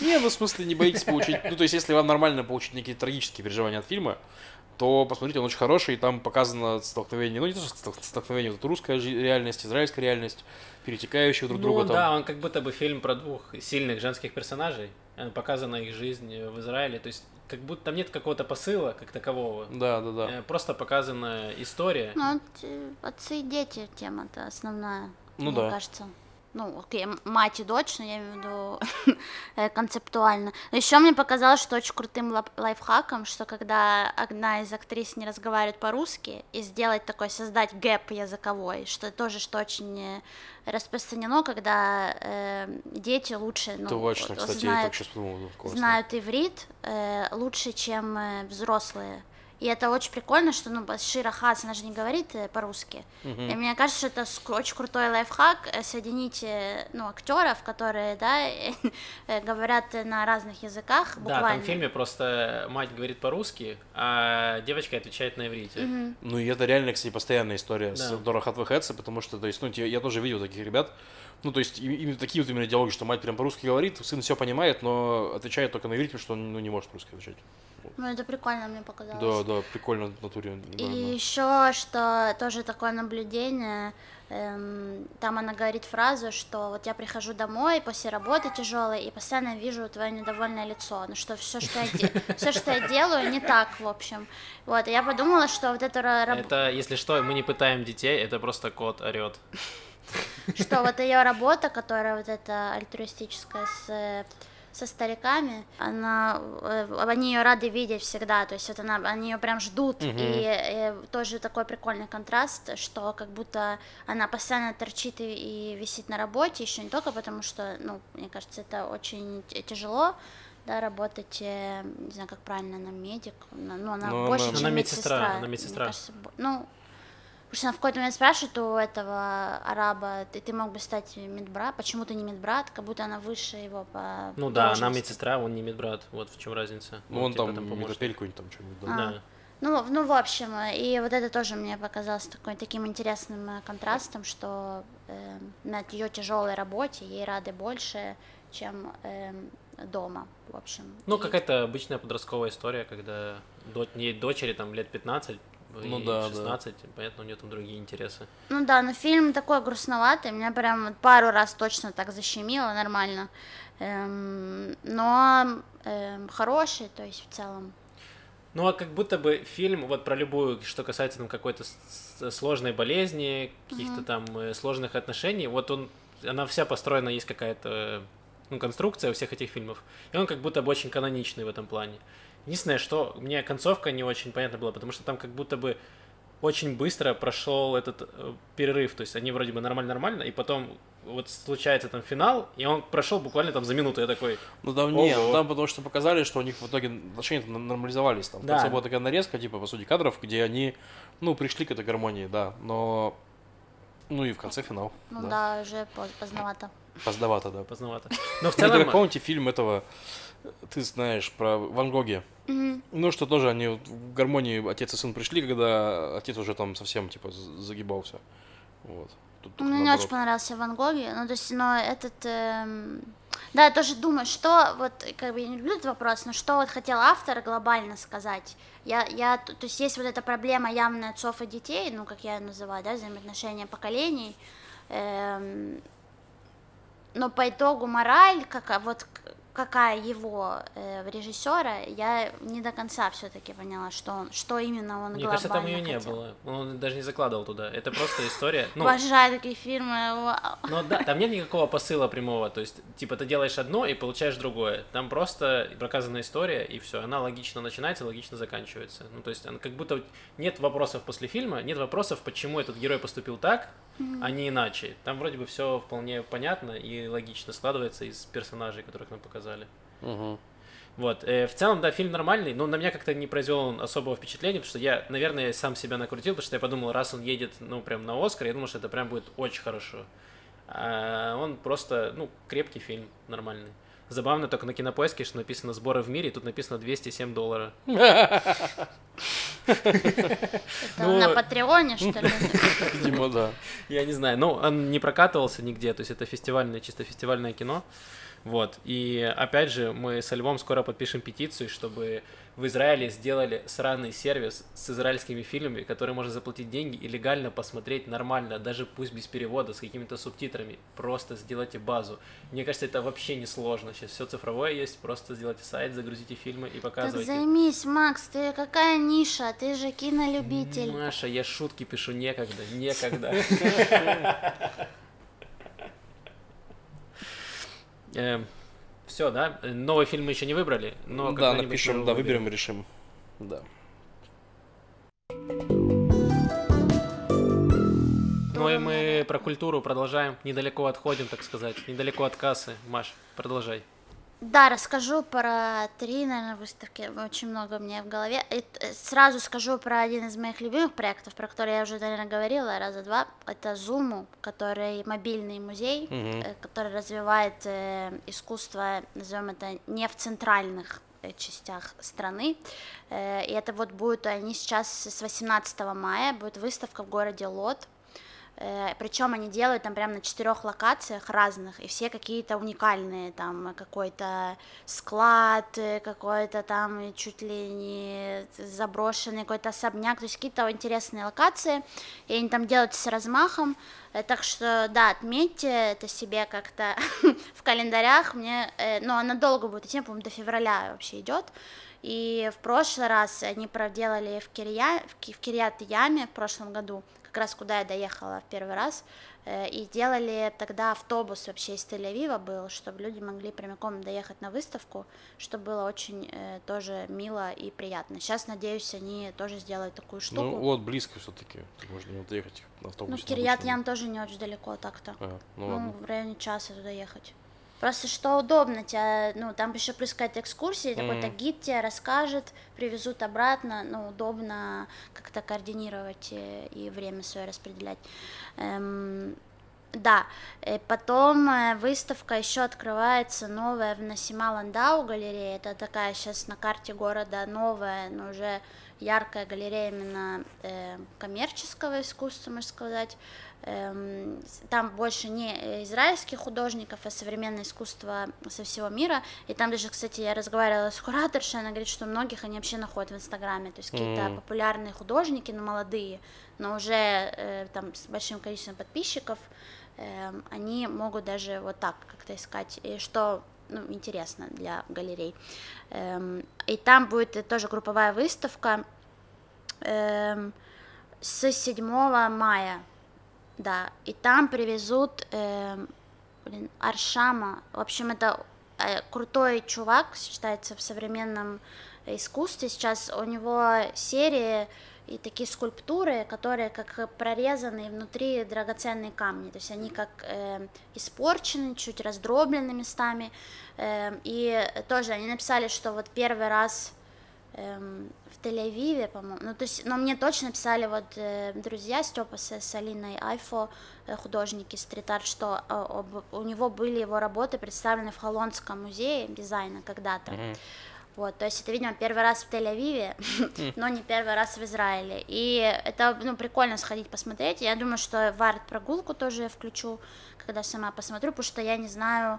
не, ну, в смысле, не боитесь получить... Ну, то есть, если вам нормально получить некие трагические переживания от фильма, то посмотрите, он очень хороший, и там показано столкновение, ну, не то, что стол- столкновение, вот русская реальность, израильская реальность, перетекающих друг ну друга да, там. он как будто бы фильм про двух сильных женских персонажей. Э, Показана их жизнь э, в Израиле. То есть, как будто там нет какого-то посыла, как такового. Да, да, да. Э, Просто показана история. Ну, отцы и дети тема-то основная, Ну мне да. кажется. Ну, окей, мать и дочь, но я имею в виду *laughs* э, концептуально. Еще мне показалось, что очень крутым лайфхаком, что когда одна из актрис не разговаривает по-русски, и сделать такой, создать гэп языковой, что тоже, что очень э, распространено, когда э, дети лучше, ну, Точно, вот, кстати, я знают, так сейчас подумал. классно. знают иврит э, лучше, чем э, взрослые. И это очень прикольно, что, ну, Шира Хас, она же не говорит э, по-русски. Мгм. И мне кажется, что это очень крутой лайфхак э, соединить, э, ну, актеров, которые, да, *laughs* говорят на разных языках Да, буквально. там в фильме просто мать говорит по-русски, а девочка отвечает на иврите. Мгм. Ну, и это реально, кстати, постоянная история с Да. Дора Хатвехетса, потому что, то есть, ну, я тоже видел таких ребят, ну, то есть, именно такие вот именно диалоги, что мать прям по-русски говорит, сын все понимает, но отвечает только на иврите, что он, ну, не может по-русски отвечать. Ну, это прикольно мне показалось. Да, да, прикольно в натуре. да, И да. еще что тоже такое наблюдение, эм, там она говорит фразу, что вот я прихожу домой после работы тяжелой и постоянно вижу твое недовольное лицо, ну что все, что я все, что я делаю, не так, в общем. Вот, и я подумала, что вот это ра- раб- Это, если что, мы не пытаем детей, это просто кот орет. Что вот ее работа, которая вот эта альтруистическая с со стариками, она, э, они ее рады видеть всегда, то есть вот она, они ее прям ждут, Мгм. и э, тоже такой прикольный контраст, что как будто она постоянно торчит и, и висит на работе, еще не только потому, что, ну, мне кажется, это очень тяжело, да, работать, э, не знаю, как правильно, она медик, она- ну, она Ну, больше, она- чем Она медсестра, медсестра, она медсестра. кажется, ну, Потому что она в какой-то момент спрашивает у этого араба, ты, ты мог бы стать медбрат, почему ты не медбрат, как будто она выше его по Ну да, она медсестра, он не медбрат. Вот в чем разница. Ну, он типа, там, помощник. метапель какой-нибудь там что-нибудь, да. А. Да. Ну, ну, в общем, э, и вот это тоже мне показалось такой, таким интересным э, контрастом, что э, на ее тяжелой работе ей рады больше, чем эм, дома, в общем. Ну, И- какая-то обычная подростковая история, когда до- ей дочери там лет 15, Ну и да, да. 16, понятно, у нее там другие интересы. Ну да, но фильм такой грустноватый, меня прям вот пару раз точно так защемило нормально. Эм, но эм, хороший, то есть в целом. Ну, а как будто бы фильм, вот про любую, что касается там какой-то сложной болезни, каких-то там э, сложных отношений, вот он, она вся построена, есть какая-то, э, ну, конструкция у всех этих фильмов, и он как будто бы очень каноничный в этом плане. Единственное, что мне концовка не очень понятна была, потому что там как будто бы очень быстро прошел этот э, перерыв, то есть они вроде бы нормально-нормально, и потом вот случается там финал, и он прошел буквально там за минуту, я такой, Ну там не, Ого. ну, там потому что показали, что у них в итоге отношения нормализовались. Там в Да. конце была такая нарезка, типа, по сути, кадров, где они, ну, пришли к этой гармонии, да. Но ну и в конце финал. Ну да. да, уже поз- поздновато. Поздновато, да. поздновато. Но в *laughs* Ну, целом... как помните фильм этого, э, ты знаешь, про Ван Гоги? Мгм. Ну, что тоже они вот в гармонии отец и сын пришли, когда отец уже там совсем, типа, загибался. Вот. Тут Мне не наоборот. очень понравился Ван Гоги, ну то есть, но этот, эм, да, я тоже думаю, что вот, как бы я не люблю этот вопрос, но что вот хотел автор глобально сказать. Я, я, то есть есть вот эта проблема явная отцов и детей, ну как я ее называю, да, взаимоотношения поколений, эм, но по итогу мораль, какая, вот к- какая его э, режиссера, я не до конца все-таки поняла, что он, что именно он Мне кажется, там ее не хотел. было. Он даже не закладывал туда. Это просто история. Ну, Обожаю такие фильмы. ну да, там нет никакого посыла прямого. То есть, типа, ты делаешь одно и получаешь другое. Там просто проказанная история, и все. Она логично начинается, логично заканчивается. Ну, то есть, она как будто нет вопросов после фильма, нет вопросов, почему этот герой поступил так, а не иначе. Там вроде бы все вполне понятно и логично складывается из персонажей, которых нам показали. Мгм. Вот, э, в целом, да, фильм нормальный, но на меня как-то не произвел он особого впечатления, потому что я, наверное, сам себя накрутил, потому что я подумал, раз он едет, ну, прям на Оскар, я думал, что это прям будет очень хорошо. А он просто, ну, крепкий фильм, нормальный. Забавно только на кинопоиске, что написано сборы в мире, и тут написано 207 долларов. *laughs* Это Ну, на Патреоне, что ли? *laughs* Видимо, да. Я не знаю, ну, он не прокатывался нигде, то есть это фестивальное, чисто фестивальное кино. Вот, и опять же, мы со Львом скоро подпишем петицию, чтобы в Израиле сделали сраный сервис с израильскими фильмами, который можно заплатить деньги и легально посмотреть нормально, даже пусть без перевода, с какими-то субтитрами. Просто сделайте базу. Мне кажется, это вообще не сложно. Сейчас все цифровое есть, просто сделайте сайт, загрузите фильмы и Так показывайте. займись, Макс, ты какая ниша? Ты же кинолюбитель. Маша, я шутки пишу некогда, некогда. *laughs* Все, да? Э, Новый фильм мы еще не выбрали, но да, напишем, да, выберем и решим. Да. Ну и мы про культуру продолжаем, недалеко отходим, так сказать, недалеко от кассы. Маш, продолжай. Да, расскажу про три, наверное, выставки. Очень много у меня в голове. И э, сразу скажу про один из моих любимых проектов, про который я уже, наверное, говорила раза два. Это Зуму, который мобильный музей, э, который развивает э, искусство, назовем это, не в центральных частях страны. И это вот будет, они сейчас с 18 мая, будет выставка в городе Лот. Причем они делают там прям на четырех локациях разных, и все какие-то уникальные, там какой-то склад, э, какой-то там чуть ли не заброшенный какой-то особняк, то есть какие-то интересные локации, и они там делают с размахом, Э, так что, да, отметьте это себе как-то *laughs* в календарях, мне, э, ну, она долго будет идти, по-моему, до февраля вообще идет, и в прошлый раз они проделали в, Кирия... в в Кирьят-Яме в прошлом году, как раз куда я доехала в первый раз, э, и делали тогда автобус вообще из Тель-Авива был, чтобы люди могли прямиком доехать на выставку, что было очень э, тоже мило и приятно. Сейчас, надеюсь, они тоже сделают такую штуку. Ну, вот близко все-таки. Можно не вот ехать на Ну, автобусе. в Кирьят-Ям тоже не очень далеко так-то. А, ну Ну, ладно. в районе часа туда ехать. Просто что удобно, тебя, ну, там еще плюс какая-то экскурсия, Мгм. какой-то гид тебе расскажет, привезут обратно, ну, удобно как-то координировать э, и время свое распределять. Эм, да, э, потом э, выставка еще открывается новая в Насима Ландау галерея, это такая сейчас на карте города новая, но уже яркая галерея именно э, коммерческого искусства, можно сказать. Эм, там больше не израильских художников, а современное искусство со всего мира. И там даже, кстати, я разговаривала с кураторшей, она говорит, что многих они вообще находят в Инстаграме. То есть какие-то популярные художники, но молодые, но уже э, там с большим количеством подписчиков, эм, они могут даже вот так как-то искать, и что ну, интересно для галерей. Эм, и там будет тоже групповая выставка эм, с 7 мая, да, и там привезут, эм, блин, Аршама, в общем, это э, крутой чувак, считается в современном искусстве, сейчас у него серии и такие скульптуры, которые как прорезаны внутри драгоценные камни, то есть они как э, испорчены, чуть раздроблены местами, Эм, и тоже они написали, что вот первый раз эм, в Тель-Авиве, по-моему, ну то есть, но мне точно писали вот э, друзья Степа с, с Алиной Айфо, э, художники стрит-арт, что э, об- у него были его работы представлены в Холландском музее дизайна когда-то. Вот, то есть это, видимо, первый раз в Тель-Авиве, *laughs* но не первый раз в Израиле. И это, ну, прикольно сходить посмотреть. Я думаю, что в арт-прогулку тоже я включу, когда сама посмотрю, потому что я не знаю,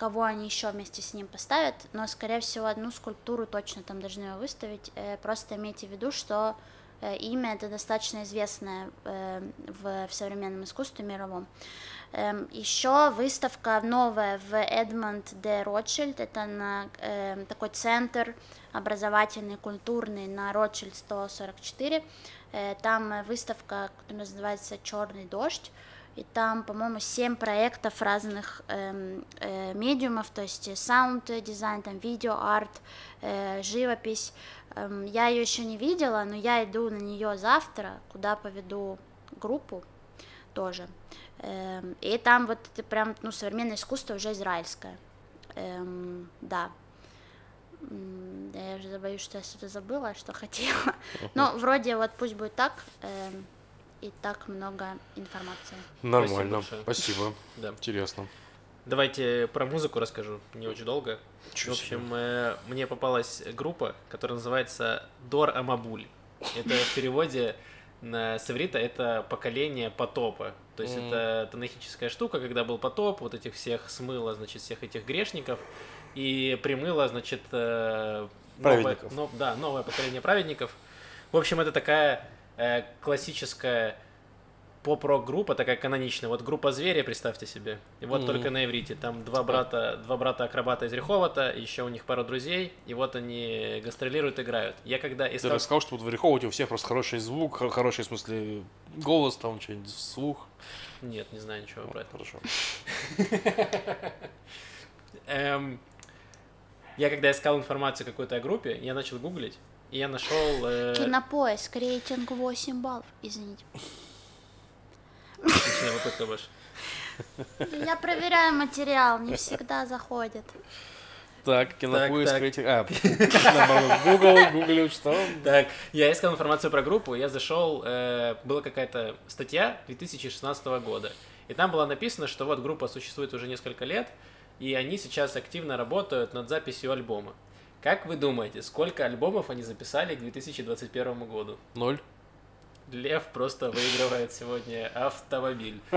кого они еще вместе с ним поставят, но, скорее всего, одну скульптуру точно там должны выставить. Э, Просто имейте в виду, что э, имя это достаточно известное э, в, современном искусстве мировом. Еще выставка новая в Эдмонд де Ротшильд, это на эм, такой центр образовательный, культурный на Ротшильд 144. Э, Там выставка, которая называется Черный дождь. И там, по-моему, семь проектов разных эм, э, медиумов, то есть саунд-дизайн, там видео-арт, э, живопись. Эм, я ее еще не видела, но я иду на нее завтра, куда поведу группу тоже. Эм, и там вот это прям, ну, современное искусство уже израильское. Эм, да. Я уже боюсь, что я что-то забыла, что хотела. Но вроде вот пусть будет так. эм, и так много информации. Нормально. большое. Спасибо. Да. Интересно. Давайте про музыку расскажу, не очень долго. Чё в общем, э, мне попалась группа, которая называется Дор Амабуль. Это в переводе на с иврита это поколение потопа. То есть Мгм. это танахическая штука, когда был потоп, вот этих всех смыло, значит, всех этих грешников, и примыло, значит, э, новое, Праведников. но- да, новое поколение праведников. В общем, это такая э, классическая поп-рок группа, такая каноничная. Вот группа Зверя, представьте себе. И вот Мгм. только на иврите. Там два брата, два брата акробата из Риховата, еще у них пару друзей, и вот они гастролируют, играют. Я когда Ты рассказал, что вот в Ореховоте у всех просто хороший звук, хо- хороший, в смысле, голос, там что-нибудь, слух. Нет, не знаю ничего про это. Хорошо. *laughs* Эм, я когда искал информацию какой-то о группе, я начал гуглить, и я нашел... э, Кинопоиск, рейтинг 8 баллов, извините. отлично, вот это ваш. Я проверяю материал, не всегда заходит. Так, кинопоиск, так. рейтинг. А, Google, гуглю, что? Так, я искал информацию про группу, я зашел, э, была какая-то статья 2016 года, и там было написано, что вот группа существует уже несколько лет, и они сейчас активно работают над записью альбома. Как вы думаете, сколько альбомов они записали к 2021 году? Ноль. Лев просто выигрывает сегодня автомобиль. *laughs*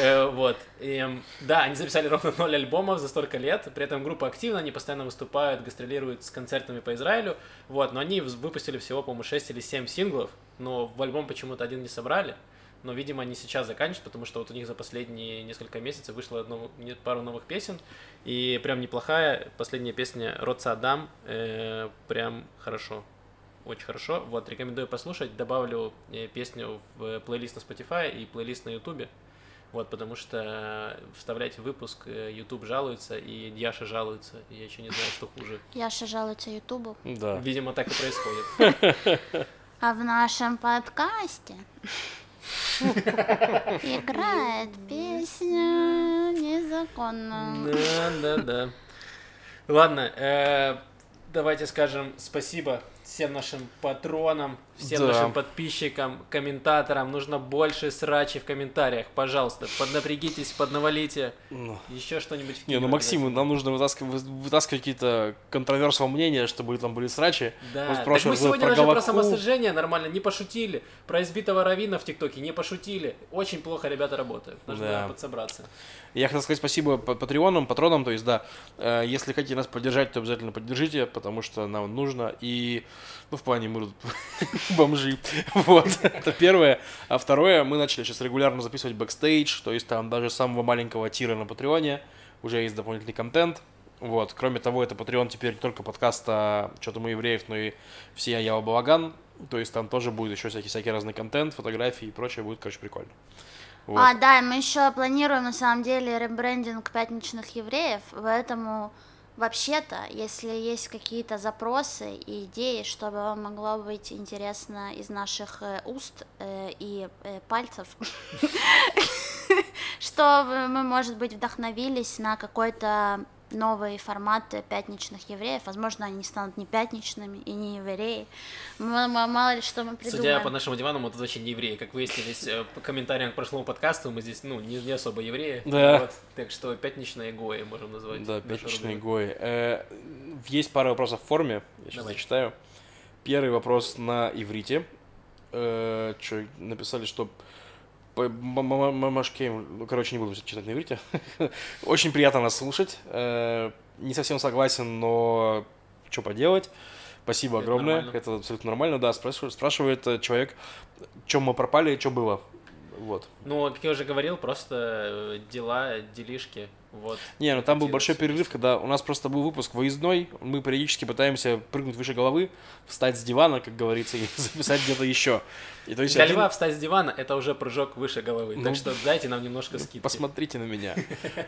Э, Вот. Эм, Да, они записали ровно ноль альбомов за столько лет. При этом группа активна, они постоянно выступают, гастролируют с концертами по Израилю. Вот, но они выпустили всего, по-моему, 6 или 7 синглов, но в альбом почему-то один не собрали. Но, видимо, они сейчас заканчивают, потому что вот у них за последние несколько месяцев вышло одно- пару новых песен. И прям неплохая последняя песня Роца Адам. э, Прям хорошо. Очень хорошо. Вот, рекомендую послушать. Добавлю э, песню в плейлист на Spotify и плейлист на YouTube. Вот, потому что вставлять в выпуск э, YouTube жалуется, и Яша жалуется. И я еще не знаю, что хуже. *laughs* Яша жалуется Ютубу. Да. Видимо, так и происходит. А в нашем подкасте *laughs* играет песня незаконно. Да, да, да. Ладно, э, давайте скажем спасибо всем нашим патронам, всем Да. нашим подписчикам, комментаторам. Нужно больше срачи в комментариях. Пожалуйста, поднапрягитесь, поднавалите. Ну. Еще что-нибудь. Не, ну Максим, нам нужно вытаскивать, вытаскивать какие-то контроверсовые мнения, чтобы там были срачи. Да, Вот так мы сегодня про даже про самосожжение нормально не пошутили. Про избитого равина в ТикТоке не пошутили. Очень плохо ребята работают. Нужно Да. подсобраться. Я хотел сказать спасибо па- патреонам, патронам, то есть, да, э, если хотите нас поддержать, то обязательно поддержите, потому что нам нужно, и, ну, в плане мы бомжи, *laughs* вот, это первое. А второе, мы начали сейчас регулярно записывать бэкстейдж, то есть там даже самого маленького tier а на патреоне, уже есть дополнительный контент, вот, кроме того, это патреон теперь не только подкаста «Что-то мы евреев», но и все я Балаган, то есть там тоже будет еще всякий, всякий разный контент, фотографии и прочее, будет, короче, прикольно. Вот. А, да, мы еще планируем на самом деле ребрендинг пятничных евреев, поэтому вообще-то, если есть какие-то запросы и идеи, что бы вам могло быть интересно из наших э, уст э, и э, пальцев, *laughs* чтобы мы, может быть, вдохновились на какой-то новый формат э, пятничных евреев. Возможно, они станут не пятничными и не евреи. Мало ли что мы Судя придумаем. по нашему дивану, мы тут вообще не евреи. Как выяснились э, по комментариям к прошлому подкасту, мы здесь, ну, не, не особо евреи. Да. Вот. Так что пятничные гои можем назвать. Да, пятничные гои. Э, Есть пара вопросов в форме, я сейчас Давай. зачитаю. Первый вопрос на иврите. Что, написали, что по- м- м- м- Мамашкеем, ну, короче, не буду читать на иврите. *laughs* Очень приятно нас слушать. Э, Не совсем согласен, но что поделать. Спасибо Это огромное. нормально. Это абсолютно нормально. Да, спрашивает, спрашивает э, человек, чем мы пропали, что было. Вот. Ну, как я уже говорил, просто э, дела, делишки. Вот. Не, ну там был большой перерыв, когда у нас просто был выпуск выездной, мы периодически пытаемся прыгнуть выше головы, встать с дивана, как говорится, и *laughs* записать где-то еще. И то есть Для один- льва встать с дивана это уже прыжок выше головы. Ну, так что дайте нам немножко скидки. Посмотрите на меня.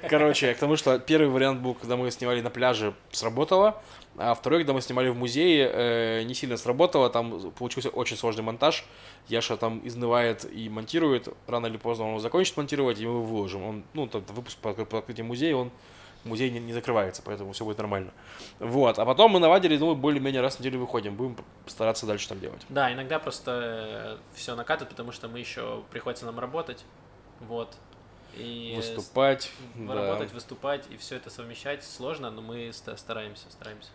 Короче, к тому, что первый вариант был, когда мы снимали на пляже, сработало, а второй, когда мы снимали в музее, э, не сильно сработало, там получился очень сложный монтаж. Яша там изнывает и монтирует, рано или поздно он закончит монтировать, и мы его выложим. Он, ну, тот выпуск по открытию музея, он музей не, не закрывается, поэтому все будет нормально. Вот, а потом мы наладили, ну, более-менее раз в неделю выходим, будем стараться дальше так делать. Да, иногда просто все накатывает, потому что мы еще приходится нам работать. Вот. И Выступать, с- да. работать, выступать, и все это совмещать сложно, но мы ста- стараемся, стараемся.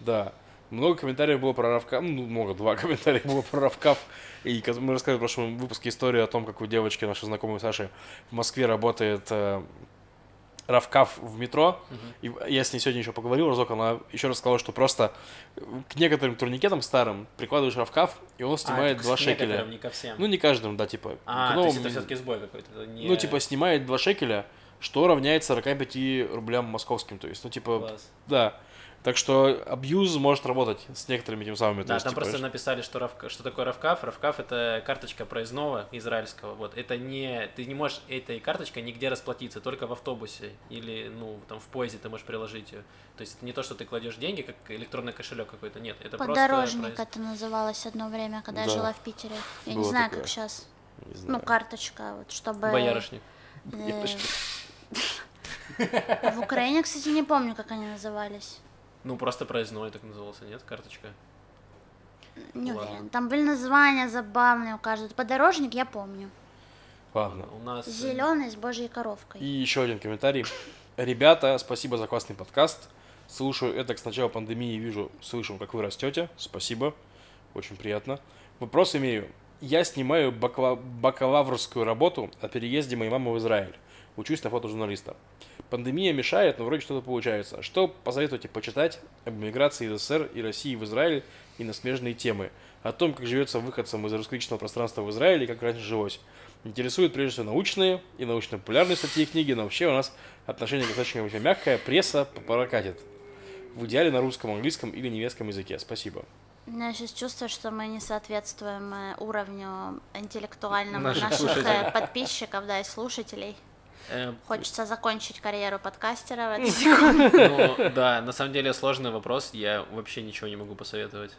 Да. Много комментариев было про Равкав, ну, много, два *laughs* комментария было про Равкав. И мы рассказывали в прошлом выпуске историю о том, как у девочки, нашей знакомой Саши, в Москве работает Равкав в метро. И я с ней сегодня еще поговорил разок, она еще раз сказала, что просто к некоторым турникетам старым прикладываешь Равкав, и он снимает А, два к некоторым, шекеля. не ко всем. Ну, не каждому, да, типа. а, к то есть новым- это все-таки сбой какой-то. не- Ну, типа, снимает 2 шекеля, что равняется 45 рублям московским. То есть, ну, типа, Класс. да. Так что абьюз может работать с некоторыми тем самыми. Да, есть, там типа, просто написали, что, равка- что такое Равкав. Равкав это карточка проездного израильского. Вот это не, ты не можешь этой карточкой нигде расплатиться, только в автобусе или ну там в поезде ты можешь приложить ее. То есть это не то, что ты кладешь деньги, как электронный кошелек какой-то. Нет, это Подорожник просто. это называлось одно время, когда я Да. жила в Питере. Я не Было знаю, такое. как сейчас. не Ну, знаю. карточка, вот, чтобы... Боярышник. э, Боярышник. *laughs* В Украине, кстати, не помню, как они назывались. Ну просто проездной так назывался, нет, карточка. Не Ладно. уверен. Там были названия забавные у каждого. Подорожник я помню. Ладно. У нас. э, Зеленый с божьей коровкой. И еще один комментарий. Ребята, спасибо за классный подкаст. Слушаю это с начала пандемии, вижу, слышу, как вы растете. Спасибо. Очень приятно. Вопрос имею. Я снимаю бакала- бакалаврскую работу о переезде моей мамы в Израиль. Учусь на фотожурналиста. Пандемия мешает, но вроде что-то получается. Что посоветуете почитать об миграции из СССР и России в Израиль и на смежные темы? О том, как живется выходцам из русскоязычного пространства в Израиле и как раньше жилось. Интересуют прежде всего научные и научно-популярные статьи и книги, но вообще у нас отношение к источникам очень мягкое, пресса прокатит. В идеале на русском, английском или немецком языке. Спасибо. У меня сейчас чувство, что мы не соответствуем э, уровню интеллектуальному Наших наших, э, подписчиков, да, и слушателей. Э, Хочется закончить карьеру подкастера в *laughs* секунде. Ну, да, на самом деле сложный вопрос, я вообще ничего не могу посоветовать.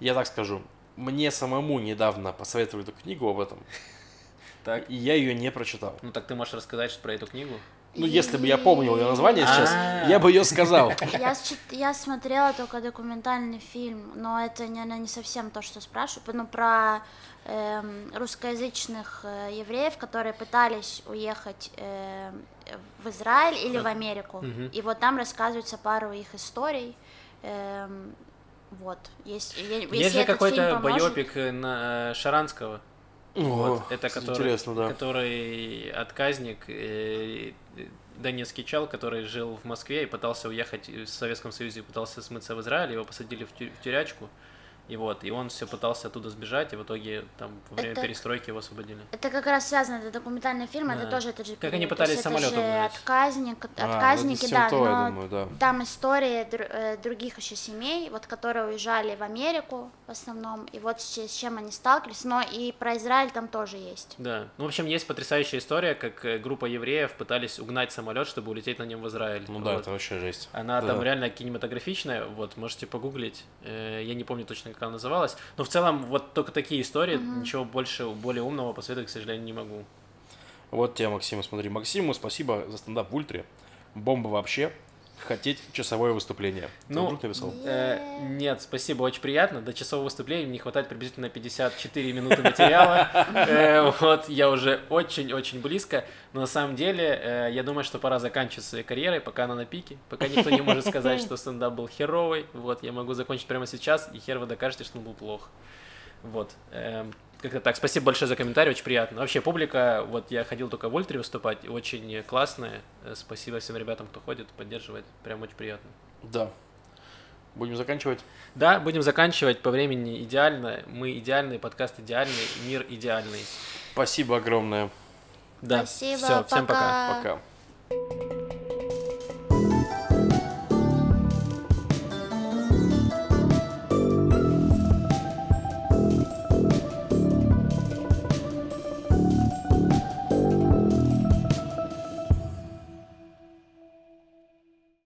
Я так скажу. Мне самому недавно посоветовали эту книгу об этом, Так. и я ее не прочитал. Ну так ты можешь рассказать про эту книгу? Ну, если бы я помнил ее название сейчас, А. я бы ее сказал. Я, смотрела только документальный фильм, но это, наверное, не совсем то, что спрашиваю. Ну, про эм, русскоязычных э, евреев, которые пытались уехать эм, в Израиль или в Америку. И вот там рассказывается пару их историй. Эм, вот. Есть, если Есть же какой-то байопик э, на э, Шаранского. О, Вот, это который, Интересно, да. который отказник, э, донецкий чел, который жил в Москве и пытался уехать в Советском Союзе, пытался смыться в Израиль, его посадили в, тю- в тюрячку, и вот, и он все пытался оттуда сбежать, и в итоге там во время Это- перестройки его освободили. Это как раз связано, это документальный фильм, это Да. тоже этот же Как они период. Пытались есть это самолет же отказник, А, отказники, это да, то, я но думаю, да. там истории др- э, других еще семей, вот которые уезжали в Америку в основном, и вот с, че- с чем они сталкивались, но и про Израиль там тоже есть. Да. Ну, в общем, есть потрясающая история, как э, группа евреев пытались угнать самолет, чтобы улететь на нем в Израиль. Ну да, Вот. это вообще жесть. Она Да. там реально кинематографичная, вот, можете погуглить. Э, Я не помню точно, как она называлась. Но в целом, вот только такие истории, ничего больше, более умного посоветовать, к сожалению, не могу. Вот тебе, Максим, смотри. Максиму спасибо за стендап в Ультре. Бомба вообще. Хотеть часовое выступление. Ну, вдруг написал? Э, нет, спасибо, очень приятно. До часового выступления не хватает приблизительно 54 минуты материала. *laughs* Э, Вот, я уже очень-очень близко. Но на самом деле, э, я думаю, что пора заканчивать своей карьерой, пока она на пике. Пока никто не может сказать, что стендап был херовый. Вот, я могу закончить прямо сейчас, и хер вы докажете, что он был плох. Вот. эм, Как-то так. Спасибо большое за комментарий, очень приятно. Вообще, публика, вот я ходил только в Ультре выступать, очень классная. Э, Спасибо всем ребятам, кто ходит, поддерживает. Прям очень приятно. Да. Будем заканчивать. Да, будем заканчивать по времени идеально. Мы идеальный, подкаст идеальный, мир идеальный. Спасибо огромное. Да, Спасибо, все, всем пока. пока. Пока.